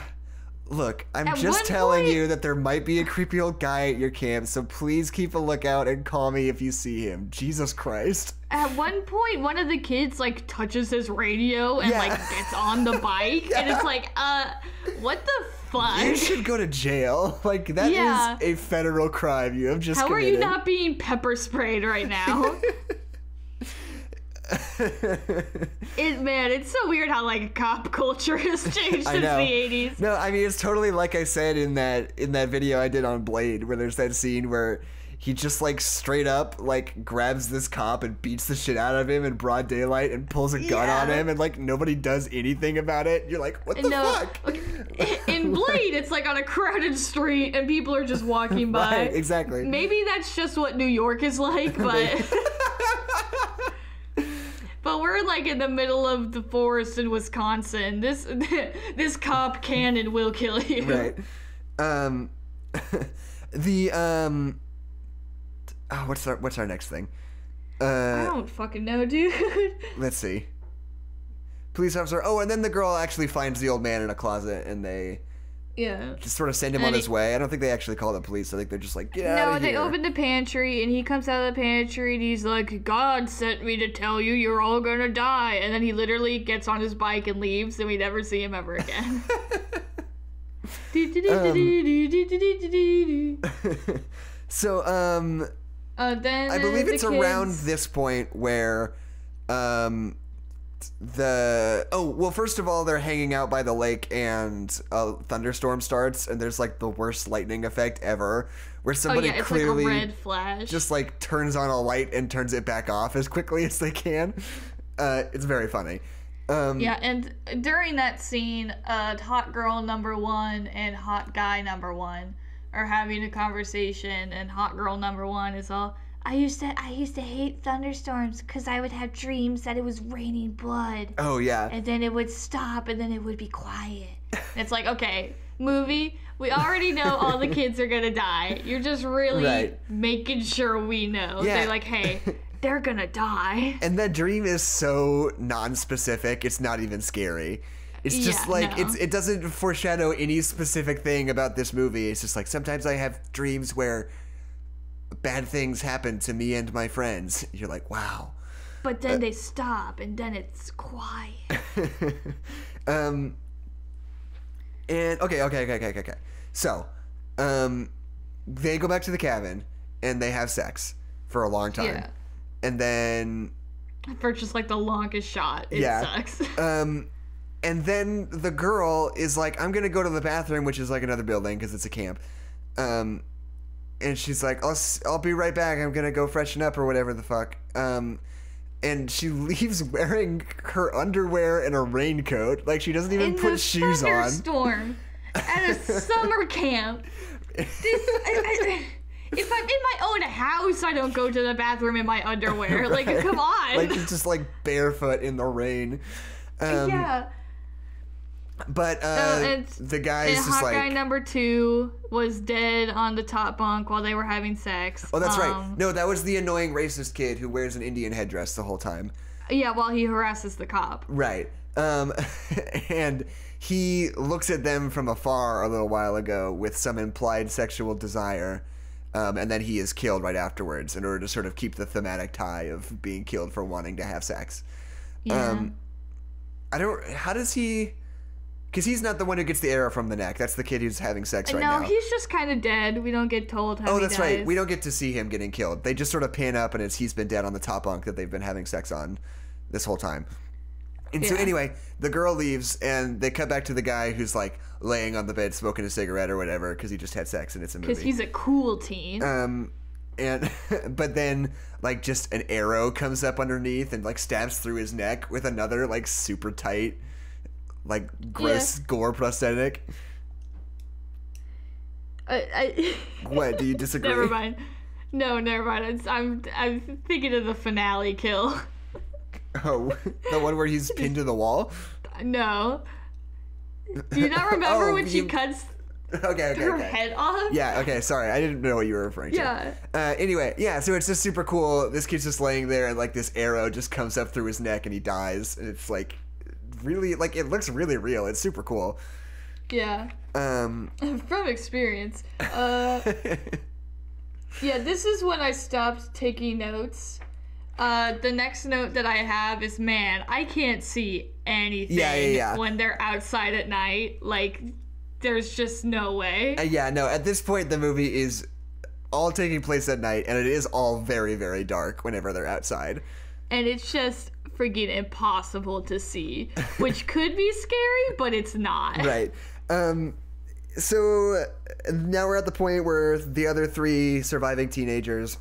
"Look, I'm At just telling point- you that there might be a creepy old guy at your camp, so please keep a lookout and call me if you see him." Jesus Christ. At one point, one of the kids like touches his radio and Yeah. like gets on the bike, and it's like, uh, what the fuck? You should go to jail. Like that is Yeah. a federal crime you have just How are committed. you not being pepper sprayed right now? it man, it's so weird how like cop culture has changed I since the eighties. No, I mean it's totally like I said in that in that video I did on Blade, where there's that scene where he just like straight up like grabs this cop and beats the shit out of him in broad daylight and pulls a gun on him and like nobody does anything about it. You're like, what the No, fuck? in Blade, it's like on a crowded street and people are just walking by. Right, exactly. Maybe that's just what New York is like, but we're like in the middle of the forest in Wisconsin. This this cop cannon will kill you. right. Um, the um, oh, what's our what's our next thing? Uh, I don't fucking know, dude. let's see. Police officer. Oh, and then the girl actually finds the old man in a closet, and they yeah. just sort of send him And on he- his way. I don't think they actually call the police. I think they're just like, get No, they open the pantry and he comes out of the pantry and he's like, God sent me to tell you you're all gonna die. And then he literally gets on his bike and leaves and we never see him ever again. so, um, Uh, then I believe the it's around this point where, um, the oh well, first of all, they're hanging out by the lake and a thunderstorm starts, and there's like the worst lightning effect ever, where Oh somebody yeah, clearly like a red flash. just like turns on a light and turns it back off as quickly as they can. Uh, it's very funny. Um, Yeah, and during that scene, uh, hot girl number one and hot guy number one are having a conversation, and hot girl number one is all, "I used to, I used to hate thunderstorms because I would have dreams that it was raining blood, Oh yeah. and then it would stop, and then it would be quiet." It's like, okay, movie. We already know all the kids are gonna die. You're just really Right. making sure we know. Yeah. They're like, hey, they're gonna die. And that dream is so non-specific. It's not even scary. It's just Yeah, like no. it's it doesn't foreshadow any specific thing about this movie. It's just like sometimes I have dreams where bad things happen to me and my friends. You're like, wow. But then they stop, and then it's quiet. um and okay, okay, okay, okay, okay, okay. So, um they go back to the cabin and they have sex for a long time. Yeah. And then For just like the longest shot, it Yeah. sucks. Um, and then the girl is like, I'm gonna go to the bathroom, which is like another building because it's a camp. Um, and she's like, I'll s- I'll be right back. I'm gonna go freshen up or whatever the fuck. Um, and she leaves wearing her underwear and a raincoat. Like she doesn't even In put shoes on. thunderstorm at a summer camp. This, I, I, if I'm in my own house, I don't go to the bathroom in my underwear. Like, come on. Like just like barefoot in the rain. Um, yeah. But uh, Uh, and- the guy's just Hawkeye like, number two was dead on the top bunk while they were having sex. oh, that's right. Um, No, that was the annoying racist kid who wears an Indian headdress the whole time. Yeah, while he harasses the cop. Right. Um, and he looks at them from afar a little while ago with some implied sexual desire. Um, and then he is killed right afterwards in order to sort of keep the thematic tie of being killed for wanting to have sex. Yeah. Um, I don't. How does he? Because he's not the one who gets the arrow from the neck. That's the kid who's having sex right no, now. No, he's just kind of dead. We don't get told how Oh, that's right. We don't get to see him getting killed. They just sort of pan up, and it's he's been dead on the top bunk that they've been having sex on this whole time. And so anyway, the girl leaves, and they cut back to the guy who's like laying on the bed smoking a cigarette or whatever because he just had sex and it's a movie. Because he's a cool teen. Um, and but then like just an arrow comes up underneath and like stabs through his neck with another like super tight, like gross gore prosthetic. I, I, What? Do you disagree? never mind. No, never mind. It's, I'm I'm thinking of the finale kill. Oh, the one where he's pinned to the wall. No. Do you not remember Oh, when she you- cuts Okay, okay, her okay. head off? Yeah, okay, sorry. I didn't know what you were referring to. Yeah. Uh, anyway, yeah, so it's just super cool. This kid's just laying there and like this arrow just comes up through his neck and he dies. And it's like really like it looks really real. It's super cool. Yeah. Um From experience. Uh, yeah, this is when I stopped taking notes. Uh, the next note that I have is man, I can't see anything Yeah, yeah, yeah. when they're outside at night. Like, there's just no way. uh, yeah, no, at this point the movie is all taking place at night and it is all very very dark whenever they're outside. and it's just freaking impossible to see, which could be scary, but it's not. Right. Um so now we're at the point where the other three surviving teenagers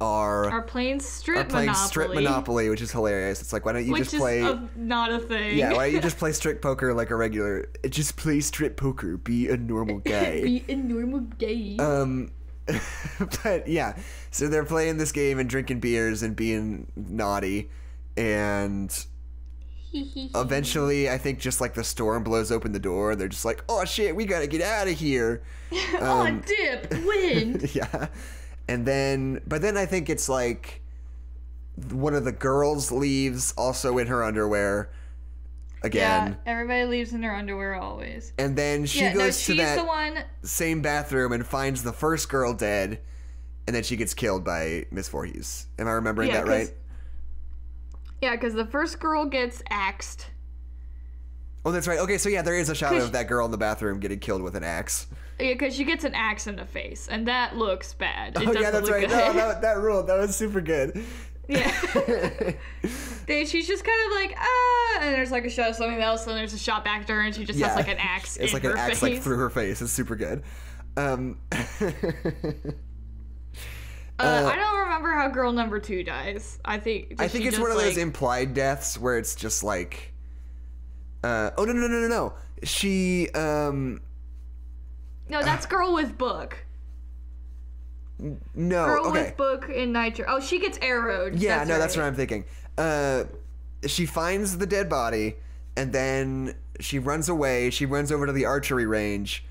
are Are playing strip are playing monopoly, strip monopoly, which is hilarious. It's like why don't you which just is play a, not a thing. Yeah, why don't you just play strip poker like a regular just play strip poker, be a normal guy. be a normal gay. um but yeah, so they're playing this game and drinking beers and being naughty and eventually I think just like the storm blows open the door, they're just like, "Oh shit, we got to get out of here." oh, um, dip, wind. yeah. And then, but then I think it's like one of the girls leaves also in her underwear again. Yeah, everybody leaves in their underwear always. And then she yeah, no, goes to that the one. same bathroom and finds the first girl dead. And then she gets killed by Miss Voorhees. Am I remembering Yeah, that right? Yeah, because the first girl gets axed. Oh, that's right. Okay, so yeah, there is a shot of that girl in the bathroom getting killed with an axe. Yeah, because she gets an axe in the face, and that looks bad. It Oh, yeah, that's right. good. No, that, that ruled. That was super good. Yeah. they, she's just kind of like, ah, and there's like a shot of something else, and there's a shot back to her, and she just Yeah. has like an axe It's like an axe face. like through her face. It's super good. Um, uh, I don't remember how girl number two dies. I think. I think it's one of those implied deaths where it's just like, uh, oh no no no no no, she um no, that's girl with book. no Girl okay with book in nitro. Oh, she gets arrowed. yeah that's no right. that's what I'm thinking. Uh, she finds the dead body and then she runs away. She runs over to the archery range.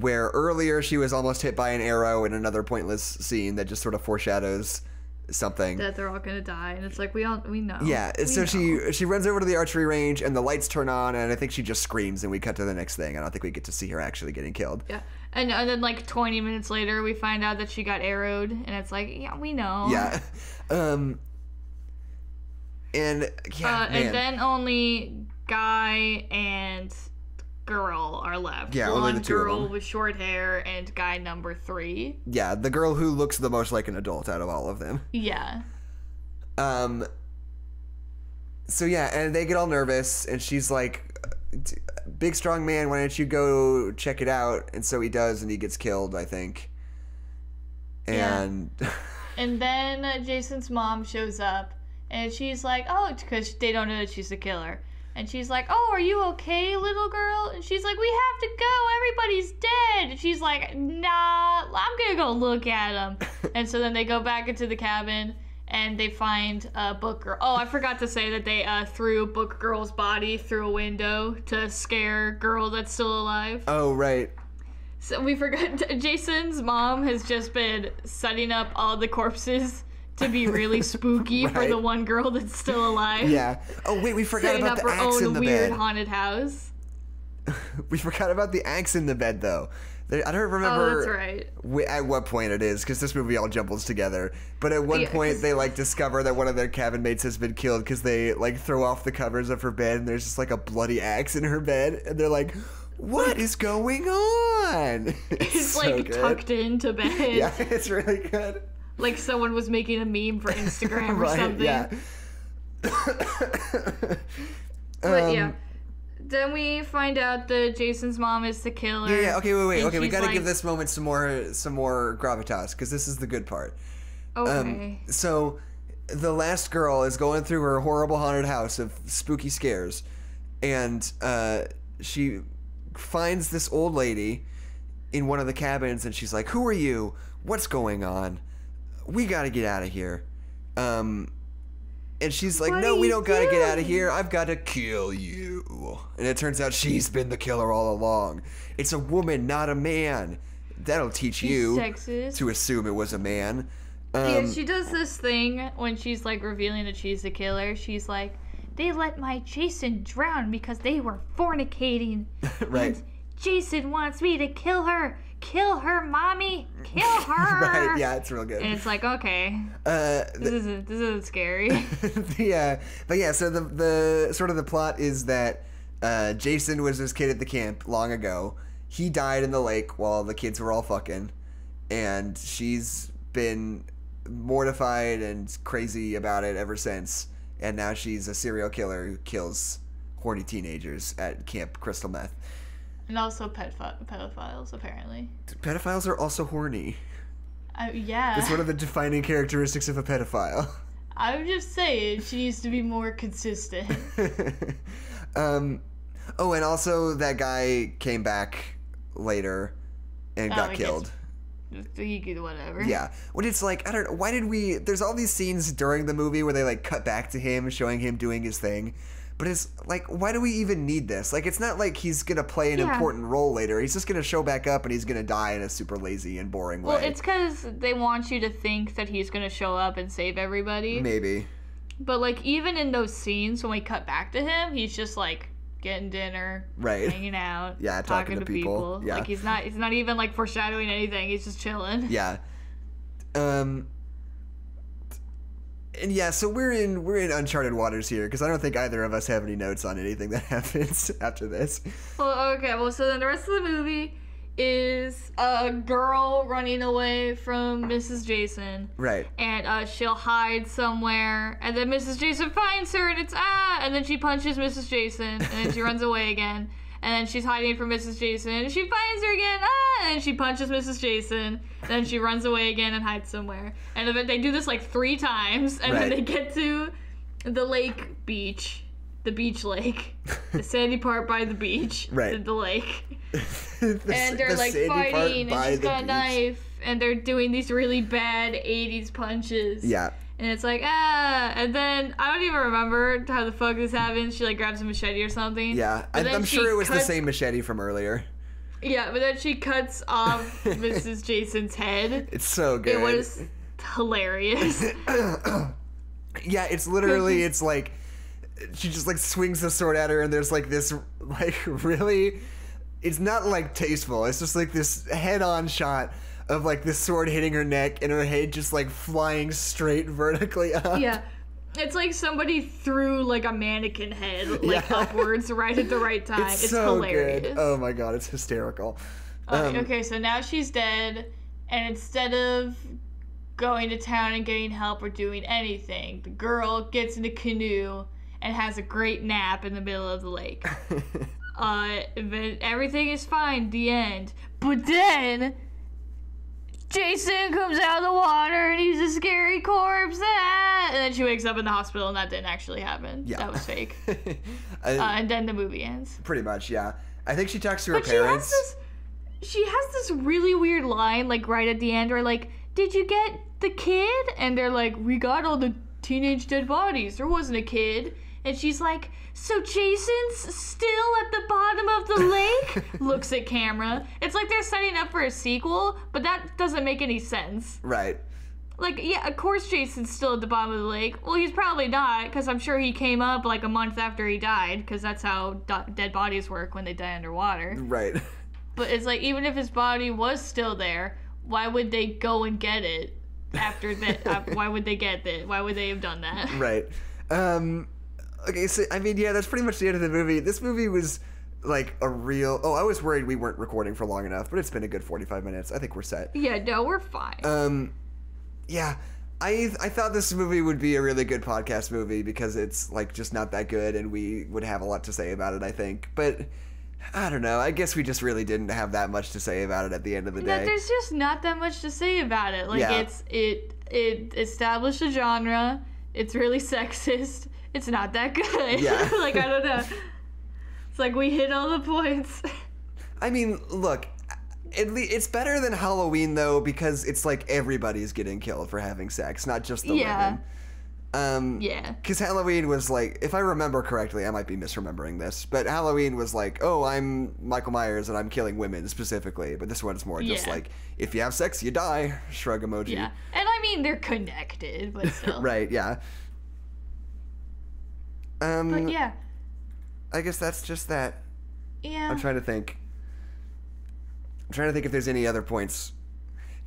Where earlier she was almost hit by an arrow in another pointless scene that just sort of foreshadows something. that they're all gonna die, and it's like we all we know. Yeah, We so know. she she runs over to the archery range and the lights turn on and I think she just screams and we cut to the next thing. I don't think we get to see her actually getting killed. Yeah, and, and then like 20 minutes later, we find out that she got arrowed, and it's like, yeah, we know. Yeah. Um and yeah, Uh, and then only guy and girl are left. Yeah, only the Blonde two of girl them. with short hair and guy number three. yeah, the girl who looks the most like an adult out of all of them. Yeah. Um so yeah, and they get all nervous and she's like big strong man, why don't you go check it out? And so he does and he gets killed, I think. Yeah. And And then Jason's mom shows up, and she's like, "Oh, because they don't know that she's the killer." And she's like, "Oh, are you okay, little girl?" And she's like, "We have to go. Everybody's dead." And she's like, "Nah, I'm gonna go look at them." and so then they go back into the cabin. And they find uh, Book Girl. Oh, I forgot to say that they uh, threw Book Girl's body through a window to scare Girl that's still alive. oh right. So we forgot. Jason's mom has just been setting up all the corpses to be really spooky for the one girl that's still alive. Yeah. Oh wait, we forgot Setting about up the her axe in the weird bed. haunted house. We forgot about the axe in the bed though. I don't Oh, remember that's right. at what point it is because this movie all jumbles together. But at one Yeah, point they like discover that one of their cabin mates has been killed because they like throw off the covers of her bed and there's just like a bloody axe in her bed and they're like, "What is going on?" It's so like good. tucked into bed. Yeah, it's really good. Like someone was making a meme for Instagram or right? something. Yeah. But yeah. Um, Then we find out that Jason's mom is the killer. Yeah, yeah. Okay, wait, wait. Okay, we gotta give this moment some more, some more gravitas because this is the good part. Okay. Um, so the last girl is going through her horrible haunted house of spooky scares, and uh, she finds this old lady in one of the cabins, and she's like, "Who are you? What's going on? We gotta get out of here." Um, and she's like, What "No, we don't gotta get out of here. I've got to kill you." And it turns out she's been the killer all along. It's a woman, not a man. That'll teach you sexist. to assume it was a man. Yeah, Um, she does this thing when she's like revealing that she's the killer. She's like, they let my Jason drown because they were fornicating. Right. And Jason wants me to kill her. Kill her, mommy. Kill her. right, yeah, it's real good. And it's like, okay, Uh, this the, isn't this isn't scary. yeah, uh, but yeah, so the the sort of the plot is that uh, Jason was this kid at the camp long ago. He died in the lake while the kids were all fucking, and she's been mortified and crazy about it ever since. And now she's a serial killer who kills horny teenagers at Camp Crystal Meth. And also pedoph- pedophiles, apparently. Pedophiles are also horny. I, yeah. It's one of the defining characteristics of a pedophile. I'm just saying she needs to be more consistent. um, oh, and also that guy came back later and Oh, got killed. whatever. Yeah. When it's like, I don't know, why did we. There's all these scenes during the movie where they like cut back to him, showing him doing his thing. But it's like, why do we even need this? Like, it's not like he's gonna play an Yeah. important role later. He's just gonna show back up and he's gonna die in a super lazy and boring Well, way. Well, it's because they want you to think that he's gonna show up and save everybody. Maybe. But like even in those scenes when we cut back to him, he's just like getting dinner, Right. hanging out, Yeah, talking to people. Yeah. Like he's not he's not even like foreshadowing anything. He's just chilling. Yeah. Um. And yeah, so we're in we're in uncharted waters here because I don't think either of us have any notes on anything that happens after this. Well, okay. Well, so then the rest of the movie is a girl running away from Mrs. Jason. Right. and uh, she'll hide somewhere, and then Mrs. Jason finds her, and it's ah, and then she punches Mrs. Jason, and then she runs away again, and then she's hiding from Mrs. Jason, and she finds her again, ah, and she punches Mrs. Jason, then she runs away again and hides somewhere, and then they do this like three times, and then they get to the lake beach. The beach lake, the sandy part by the beach, Right. the, the lake, The- and they're the like fighting, and she's got a knife, and they're doing these really bad '80s punches. Yeah. And it's like, ah, and then I don't even remember how the fuck this happens. She like grabs a machete or something. Yeah. I, I'm sure it was the same machete from earlier. Yeah, but then she cuts off Mrs. Jason's head. It's so good. It was hilarious. Yeah, it's literally it's like she just like swings the sword at her and there's like this like really it's not like tasteful. It's just like this head-on shot of like the sword hitting her neck and her head just like flying straight vertically up. yeah. It's like somebody threw like a mannequin head like Yeah. upwards right at the right time. It's, It's, so hilarious. good. Oh my god, it's hysterical. Okay, Um, okay, so now she's dead, and instead of going to town and getting help or doing anything, the girl gets in a canoe and has a great nap in the middle of the lake. uh, then everything is fine. The end. But then Jason comes out of the water and he's a scary corpse. Ah! And then she wakes up in the hospital, and that didn't actually happen. Yeah. That was fake. I- Uh, and then the movie ends. pretty much, yeah. I think she talks to her But she has parents. this she has this really weird line like right at the end where like, "Did you get the kid?" And they're like, "We got all the teenage dead bodies. There wasn't a kid." And she's like, "So Jason's still at the bottom of the lake?" Looks at camera. It's like they're setting up for a sequel, but that doesn't make any sense. Right. Like, yeah, of course Jason's still at the bottom of the lake. Well, he's probably not, because I'm sure he came up like a month after he died, because that's how do- dead bodies work when they die underwater. Right. But it's like even if his body was still there, why would they go and get it after that? uh, why would they get it? Why would they have done that? right. Um okay, so I mean, yeah, that's pretty much the end of the movie. This movie was like a real Oh, I was worried we weren't recording for long enough, but it's been a good 45 minutes. I think we're set. Yeah, no, we're fine. Um, yeah, I I thought this movie would be a really good podcast movie because it's like just not that good, and we would have a lot to say about it. I think, but I don't know. I guess we just really didn't have that much to say about it at the end of the day. there's just not that much to say about it. Like Yeah. it's it it established a genre. It's really sexist. It's not that good. Yeah. like I don't know. It's like we hit all the points. I mean, look. At le- it's better than Halloween though because it's like everybody's getting killed for having sex, not just the Yeah. women. Um, yeah. Because Halloween was like, if I remember correctly, I might be misremembering this, but Halloween was like, oh, I'm Michael Myers and I'm killing women specifically. But this one's more just Yeah. like, if you have sex, you die. Shrug emoji. Yeah. And I mean they're connected, but still. Right, yeah. Um, But yeah. I guess that's just that. Yeah. I'm trying to think. I'm trying to think if there's any other points.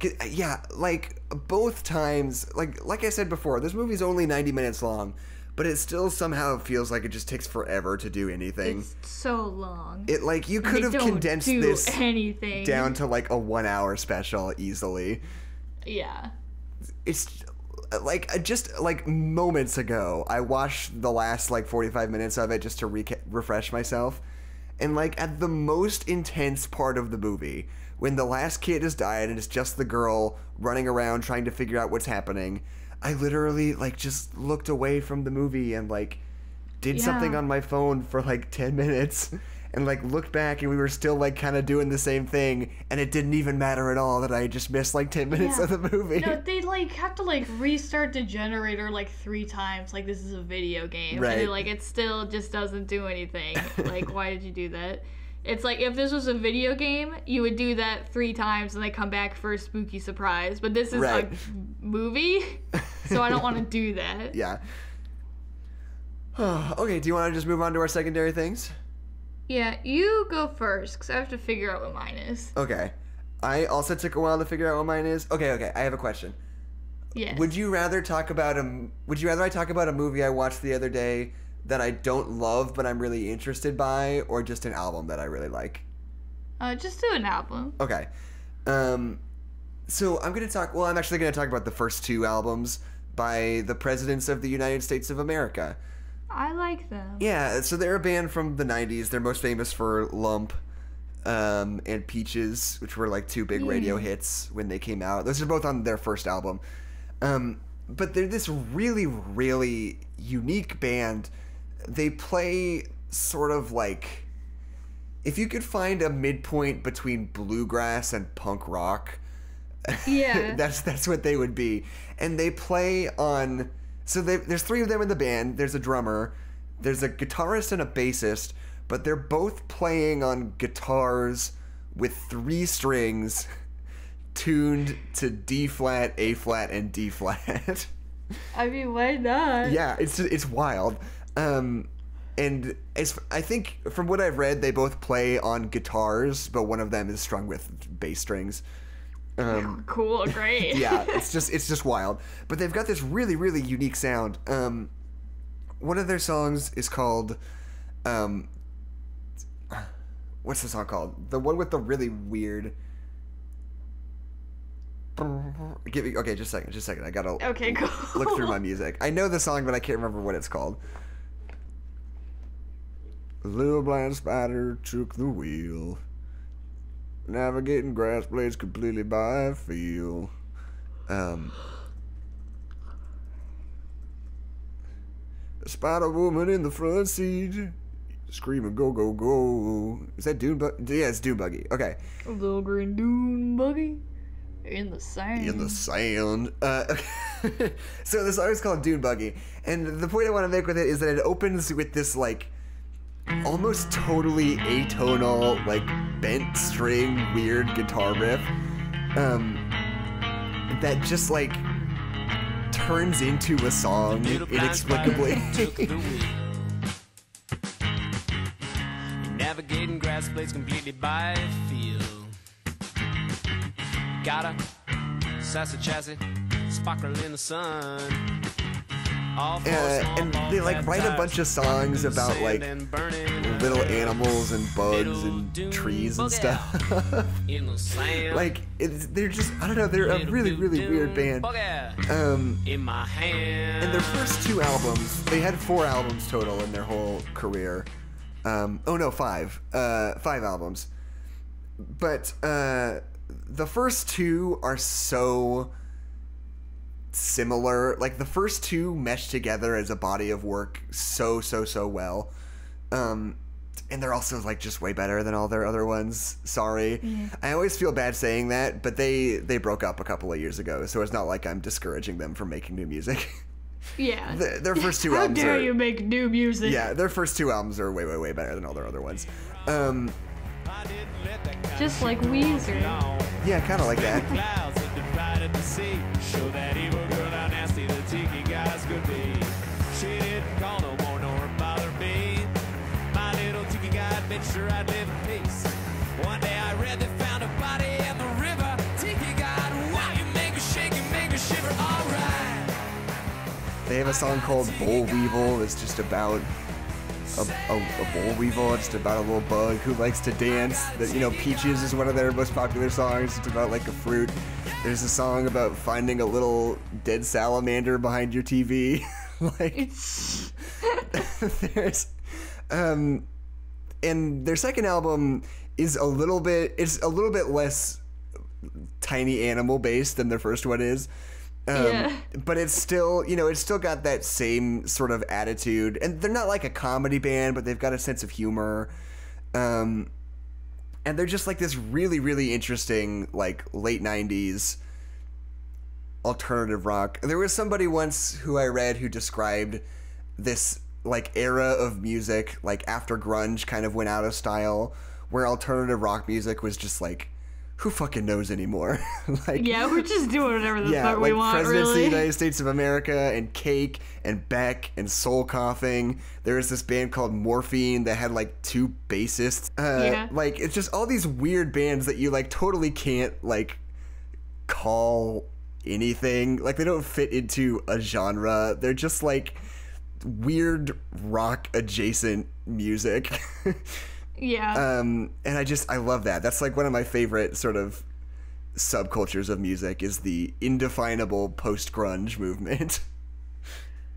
Uh, Yeah, like both times, like like I said before, this movie's only 90 minutes long, but it still somehow feels like it just takes forever to do anything. It's so long. It like you could have condensed this anything down to like a one hour special easily. Yeah. It's like uh, just like moments ago, I watched the last like 45 minutes of it just to reca- refresh myself. And like at the most intense part of the movie, when the last kid has died and it's just the girl running around trying to figure out what's happening, I literally like just looked away from the movie and like did something on my phone for like 10 minutes and like looked back and we were still like kind of doing the same thing and it didn't even matter at all that I just missed like 10 minutes Yeah. of the movie. No, they like have to like restart the generator like three times. Like this is a video game, Right. and like it still just doesn't do anything. like why did you do that? It's like if this was a video game, you would do that three times and they come back for a spooky surprise. But this is Right. a movie, so I don't want to do that. Yeah. okay, do you want to just move on to our secondary things? Yeah, you go first because I have to figure out what mine is. Okay. I also took a while to figure out what mine is. Okay, okay, I have a question. Yes. Would you rather talk about a would you rather I talk about a movie I watched the other day that I don't love but I'm really interested by or just an album that I really like? Uh, just do an album. Okay. Um so I'm going to talk well I'm actually going to talk about the first two albums by the presidents of the United States of America. I like them. Yeah, so they're a band from the '90s. They're most famous for "Lump" um, and "Peaches," which were like two big radio hits when they came out. Those are both on their first album. Um, but they're this really, really unique band. They play sort of like if you could find a midpoint between bluegrass and punk rock. Yeah. that's that's what they would be, and they play on. So they, there's three of them in the band. There's a drummer, there's a guitarist and a bassist, but they're both playing on guitars with three strings tuned to D flat, A flat, and D flat. I mean, why not? yeah, it's it's wild. Um, and as I think from what I've read, they both play on guitars, but one of them is strung with bass strings. Um, Cool, great. yeah, it's just it's just wild. But they've got this really really unique sound. Um, one of their songs is called, um, what's the song called? The one with the really weird. Give me okay, just a second, just a second. I gotta Okay, cool. look through my music. I know the song, but I can't remember what it's called. A little blind spider took the wheel, navigating grass blades completely by feel. Um, a spider woman in the front seat, screaming "Go go go!" Is that Dune Buggy? Yeah, it's Dune Buggy. Okay. A little green dune buggy in the sand. in the sand. Uh, so this song is called Dune Buggy, and the point I want to make with it is that it opens with this like almost totally atonal, like bent string, weird guitar riff, um, that just like turns into a song inexplicably. Navigating grass blades completely by feel. Got a sassy chassis, sparkle in the sun. Uh, and they like write a bunch of songs about like little animals and bugs and trees and stuff. Like they're just I don't know they're a really really weird band. Um, and their first two albums, they had four albums total in their whole career. Um, oh no, five. Uh, five albums. But uh, the first two are so similar. Like the first two mesh together as a body of work so so so well. Um, and they're also like just way better than all their other ones. Sorry, I always feel bad saying that, but they they broke up a couple of years ago, so it's not like I'm discouraging them from making new music. Yeah. The- their first two How albums dare are you make new music? yeah, their first two albums are way way way better than all their other ones. Um, Just like Weezer. yeah, kind of like that. made sure I'd live in peace. One day I read they found a body in the river. Tiki God, wow, you make me shake, you make me shiver. All right. They have a song called Boll Weevil. It's just about a, a, a boll weevil. It's just about a little bug who likes to dance. That you know, Peaches is one of their most popular songs. It's about like a fruit. There's a song about finding a little dead salamander behind your TV. like there's um and their second album is a little bit it's a little bit less tiny animal based than their first one is um, Yeah. but it's still you know it's still got that same sort of attitude and they're not like a comedy band but they've got a sense of humor um and they're just like this really really interesting like late 90s alternative rock. There was somebody once who I read who described this like era of music, like after grunge kind of went out of style, where alternative rock music was just like, who fucking knows anymore? like, yeah, we're just doing whatever the yeah, fuck like we want, Presidents of the. United States of America and Cake and Beck and Soul Coughing. There was this band called Morphine that had like two bassists. Uh, Yeah. Like it's just all these weird bands that you like totally can't like call anything. Like they don't fit into a genre. They're just like weird rock adjacent music. yeah. um, and I just I love that. That's like one of my favorite sort of subcultures of music is the indefinable post grunge movement.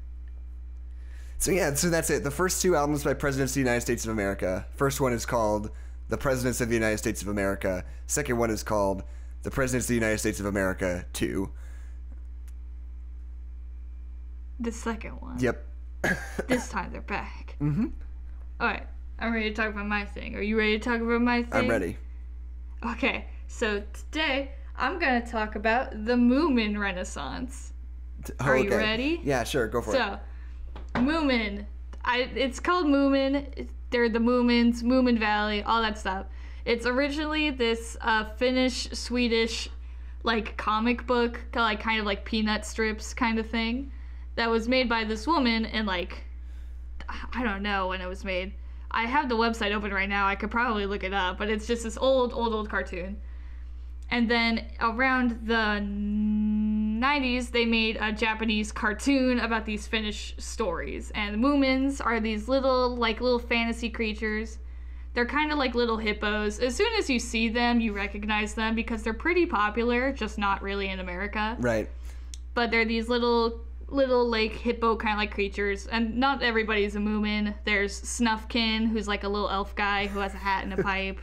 so yeah, so that's it. The first two albums by Presidents of the United States of America. First one is called The Presidents of the United States of America. Second one is called The Presidents of the United States of America 2. the second one. Yep. This time they're back. Mm-hmm. Alright. I'm ready to talk about my thing. Are you ready to talk about my thing? I'm ready. Okay, so today I'm gonna talk about the Moomin Renaissance. Oh, Are you ready? Yeah, sure, go for it. So, Moomin, I it's called Moomin. They're the Moomins, Moomin Valley, all that stuff. It's originally this uh, Finnish Swedish like comic book, like kind of like peanut strips kind of thing, that was made by this woman and like I don't know when it was made. I have the website open right now. I could probably look it up, but it's just this old, old, old cartoon. And then around the 90s, they made a Japanese cartoon about these Finnish stories. And the Moomins are these little, like, little fantasy creatures. They're kind of like little hippos. As soon as you see them, you recognize them because they're pretty popular, just not really in America Right. but they're these little little like hippo kind of like creatures and not everybody's a moomin. There's Snufkin who's like a little elf guy who has a hat and a pipe.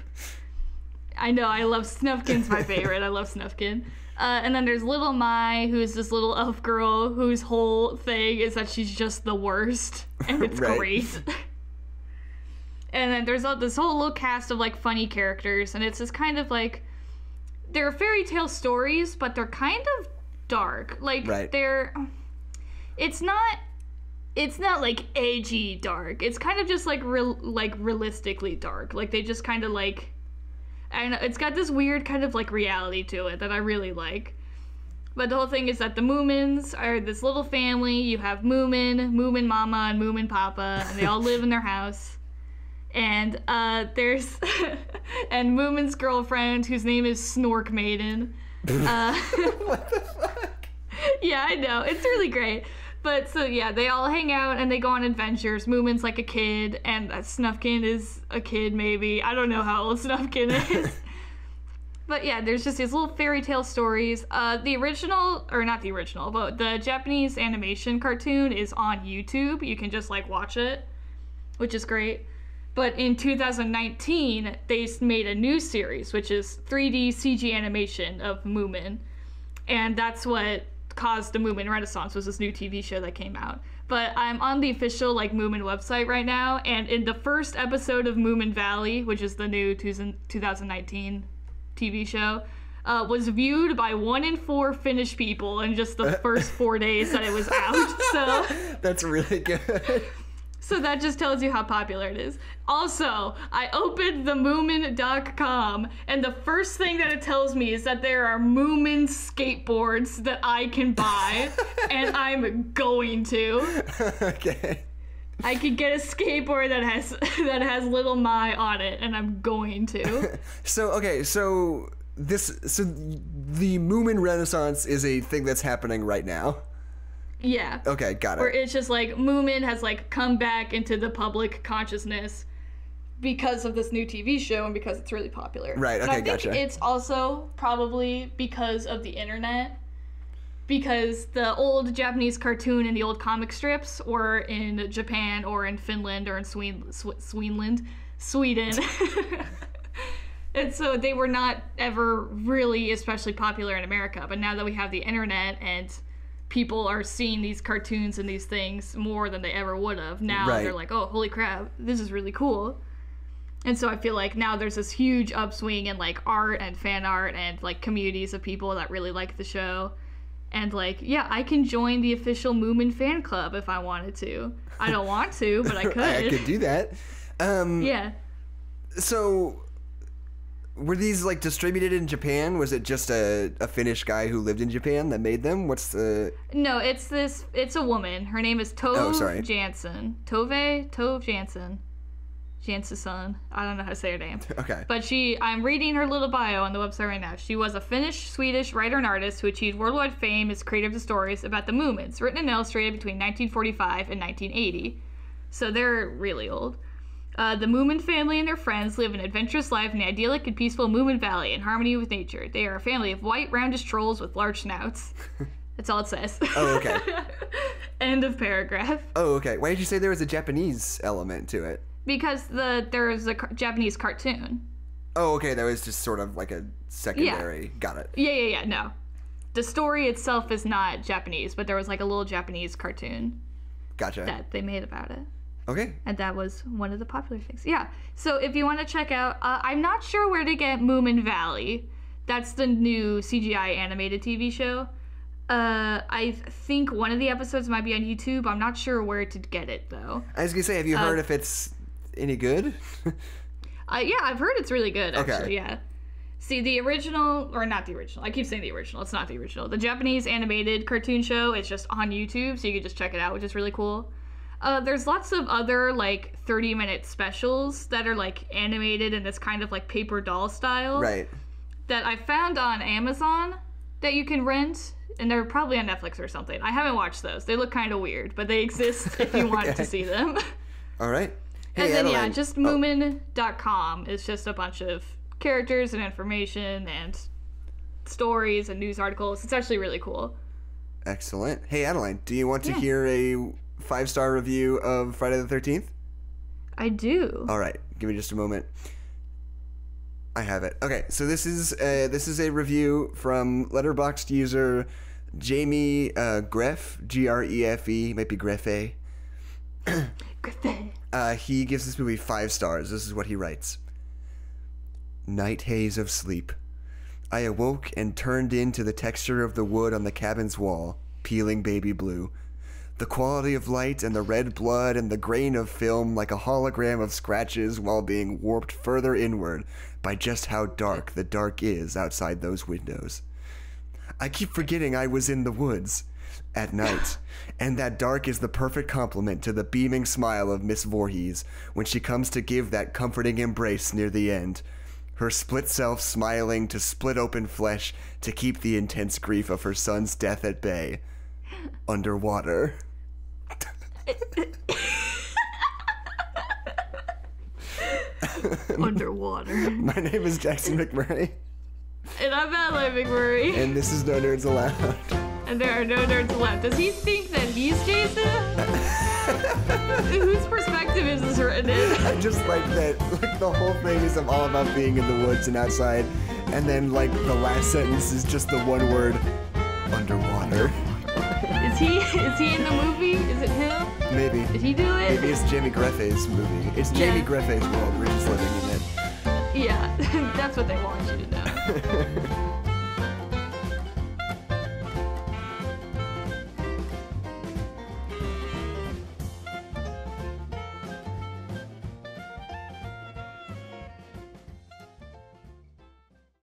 I know i love Snufkin's my favorite. I love Snufkin uh, and then there's little My who's this little elf girl whose whole thing is that she's just the worst and it's Right. great. And then there's all, this whole little cast of like funny characters and it's this kind of like they're fairy tale stories but they're kind of dark. Like Right. they're it's not it's not like edgy dark it's kind of just like real like realistically dark like they just kind of like and it's got this weird kind of like reality to it that i really like but the whole thing is that the Moomins are this little family. You have Moomin, Moomin Mama, and Moomin Papa, and they all live in their house. And uh, there's and Moomin's girlfriend, whose name is Snork Maiden. Uh, what the fuck? yeah, I know. It's really great. But so yeah, they all hang out and they go on adventures. Moomin's like a kid, and uh, Snufkin is a kid, maybe. I don't know how old Snufkin is. but yeah, there's just these little fairy tale stories. Uh, the original, or not the original, but the Japanese animation cartoon is on YouTube. You can just like watch it, which is great. But in 2019, they made a new series, which is 3D CG animation of Moomin and that's what caused the Moomin Renaissance was this new TV show that came out. But I'm on the official like Moomin website right now, and in the first episode of Moomin Valley, which is the new 2019 TV show, uh, was viewed by one in four Finnish people in just the first four days that it was out. So. That's really good. So that just tells you how popular it is. Also, I opened the Moomin.com, and the first thing that it tells me is that there are Moomin skateboards that I can buy, and I'm going to. okay. I could get a skateboard that has that has little my on it, and I'm going to. So okay, so this so the Moomin Renaissance is a thing that's happening right now. Yeah. Okay, got it. Where it. it's just like Moomin has like come back into the public consciousness because of this new TV show and because it's really popular. Right, And okay, I think gotcha. it's also probably because of the internet. Because the old Japanese cartoon and the old comic strips were in Japan or in Finland or in Sweden, Sw- Sweden, Sweden. and so they were not ever really especially popular in America. But now that we have the internet and people are seeing these cartoons and these things more than they ever would have, now Right. they're like, oh, holy crap, this is really cool. And so I feel like now there's this huge upswing in like art and fan art and like communities of people that really like the show. And like, yeah, I can join the official Moomin fan club if I wanted to. I don't want to, but I could. I could do that. Um, yeah. So, were these like distributed in Japan? Was it just a, a Finnish guy who lived in Japan that made them? What's the? No, it's this. It's a woman. Her name is Tove Oh, sorry. Jansson. Tove Tove Jansson. Jansson. I don't know how to say her name. Okay. But she, I'm reading her little bio on the website right now. She was a Finnish Swedish writer and artist who achieved worldwide fame as creator of the stories about the Moomins, written and illustrated between 1945 and 1980. So they're really old. Uh, the Moomin family and their friends live an adventurous life in the idyllic and peaceful Moomin Valley in harmony with nature. They are a family of white, roundish trolls with large snouts. That's all it says. Oh, okay. End of paragraph. Oh, okay. Why did you say there was a Japanese element to it? Because the there's a car- Japanese cartoon. Oh, okay. That was just sort of like a secondary. Yeah. Got it. Yeah, yeah, yeah. No, the story itself is not Japanese, but there was like a little Japanese cartoon Gotcha. that they made about it, Okay. and that was one of the popular things. Yeah. So if you want to check out, uh, I'm not sure where to get Moomin Valley. That's the new CGI animated TV show. Uh, I think one of the episodes might be on YouTube. I'm not sure where to get it though. I was gonna say, have you Uh, heard if it's any good? Uh, yeah, I've heard it's really good. Okay. Actually, yeah. See, the original, or not the original, I keep saying the original, it's not the original. The Japanese animated cartoon show is just on YouTube, so you can just check it out, which is really cool. Uh, there's lots of other, like, 30 minute specials that are, like, animated in this kind of, like, paper doll style Right. that I found on Amazon that you can rent, and they're probably on Netflix or something. I haven't watched those. They look kind of weird, but they exist if you want Okay. to see them. All right. Hey, and then yeah, Adeline. just Oh, Moomin.com is just a bunch of characters and information and stories and news articles. It's actually really cool. excellent. Hey, Adeline, do you want to Yeah. hear a five star review of Friday the 13th? I do. All right, give me just a moment. I have it. Okay, so this is uh, this is a review from Letterboxd user Jamie uh, Greff, G R E F E, might be Greffe. Griffin. Uh, he gives this movie five stars. This is what he writes Night haze of sleep. I awoke and turned into the texture of the wood on the cabin's wall, peeling baby blue. The quality of light and the red blood and the grain of film like a hologram of scratches while being warped further inward by just how dark the dark is outside those windows. I keep forgetting I was in the woods at night, and that dark is the perfect complement to the beaming smile of Miss Voorhees when she comes to give that comforting embrace near the end. Her split self smiling to split open flesh to keep the intense grief of her son's death at bay. Underwater. Underwater. My name is Jackson McMurray, and I'm Adeline McMurray. and this is No Nerds Allowed. And there are no nerds left. Does he think that he's Jason? Whose perspective is this written in? I just like that, like the whole thing is all about being in the woods and outside, and then like the last sentence is just the one word, underwater. Is he is he in the movie? Is it him? Maybe. Did he do it? Maybe it's Jamie Greffe's movie. It's Jamie Yeah. Greffe's world. We're just living in it. Yeah, that's what they want you to know.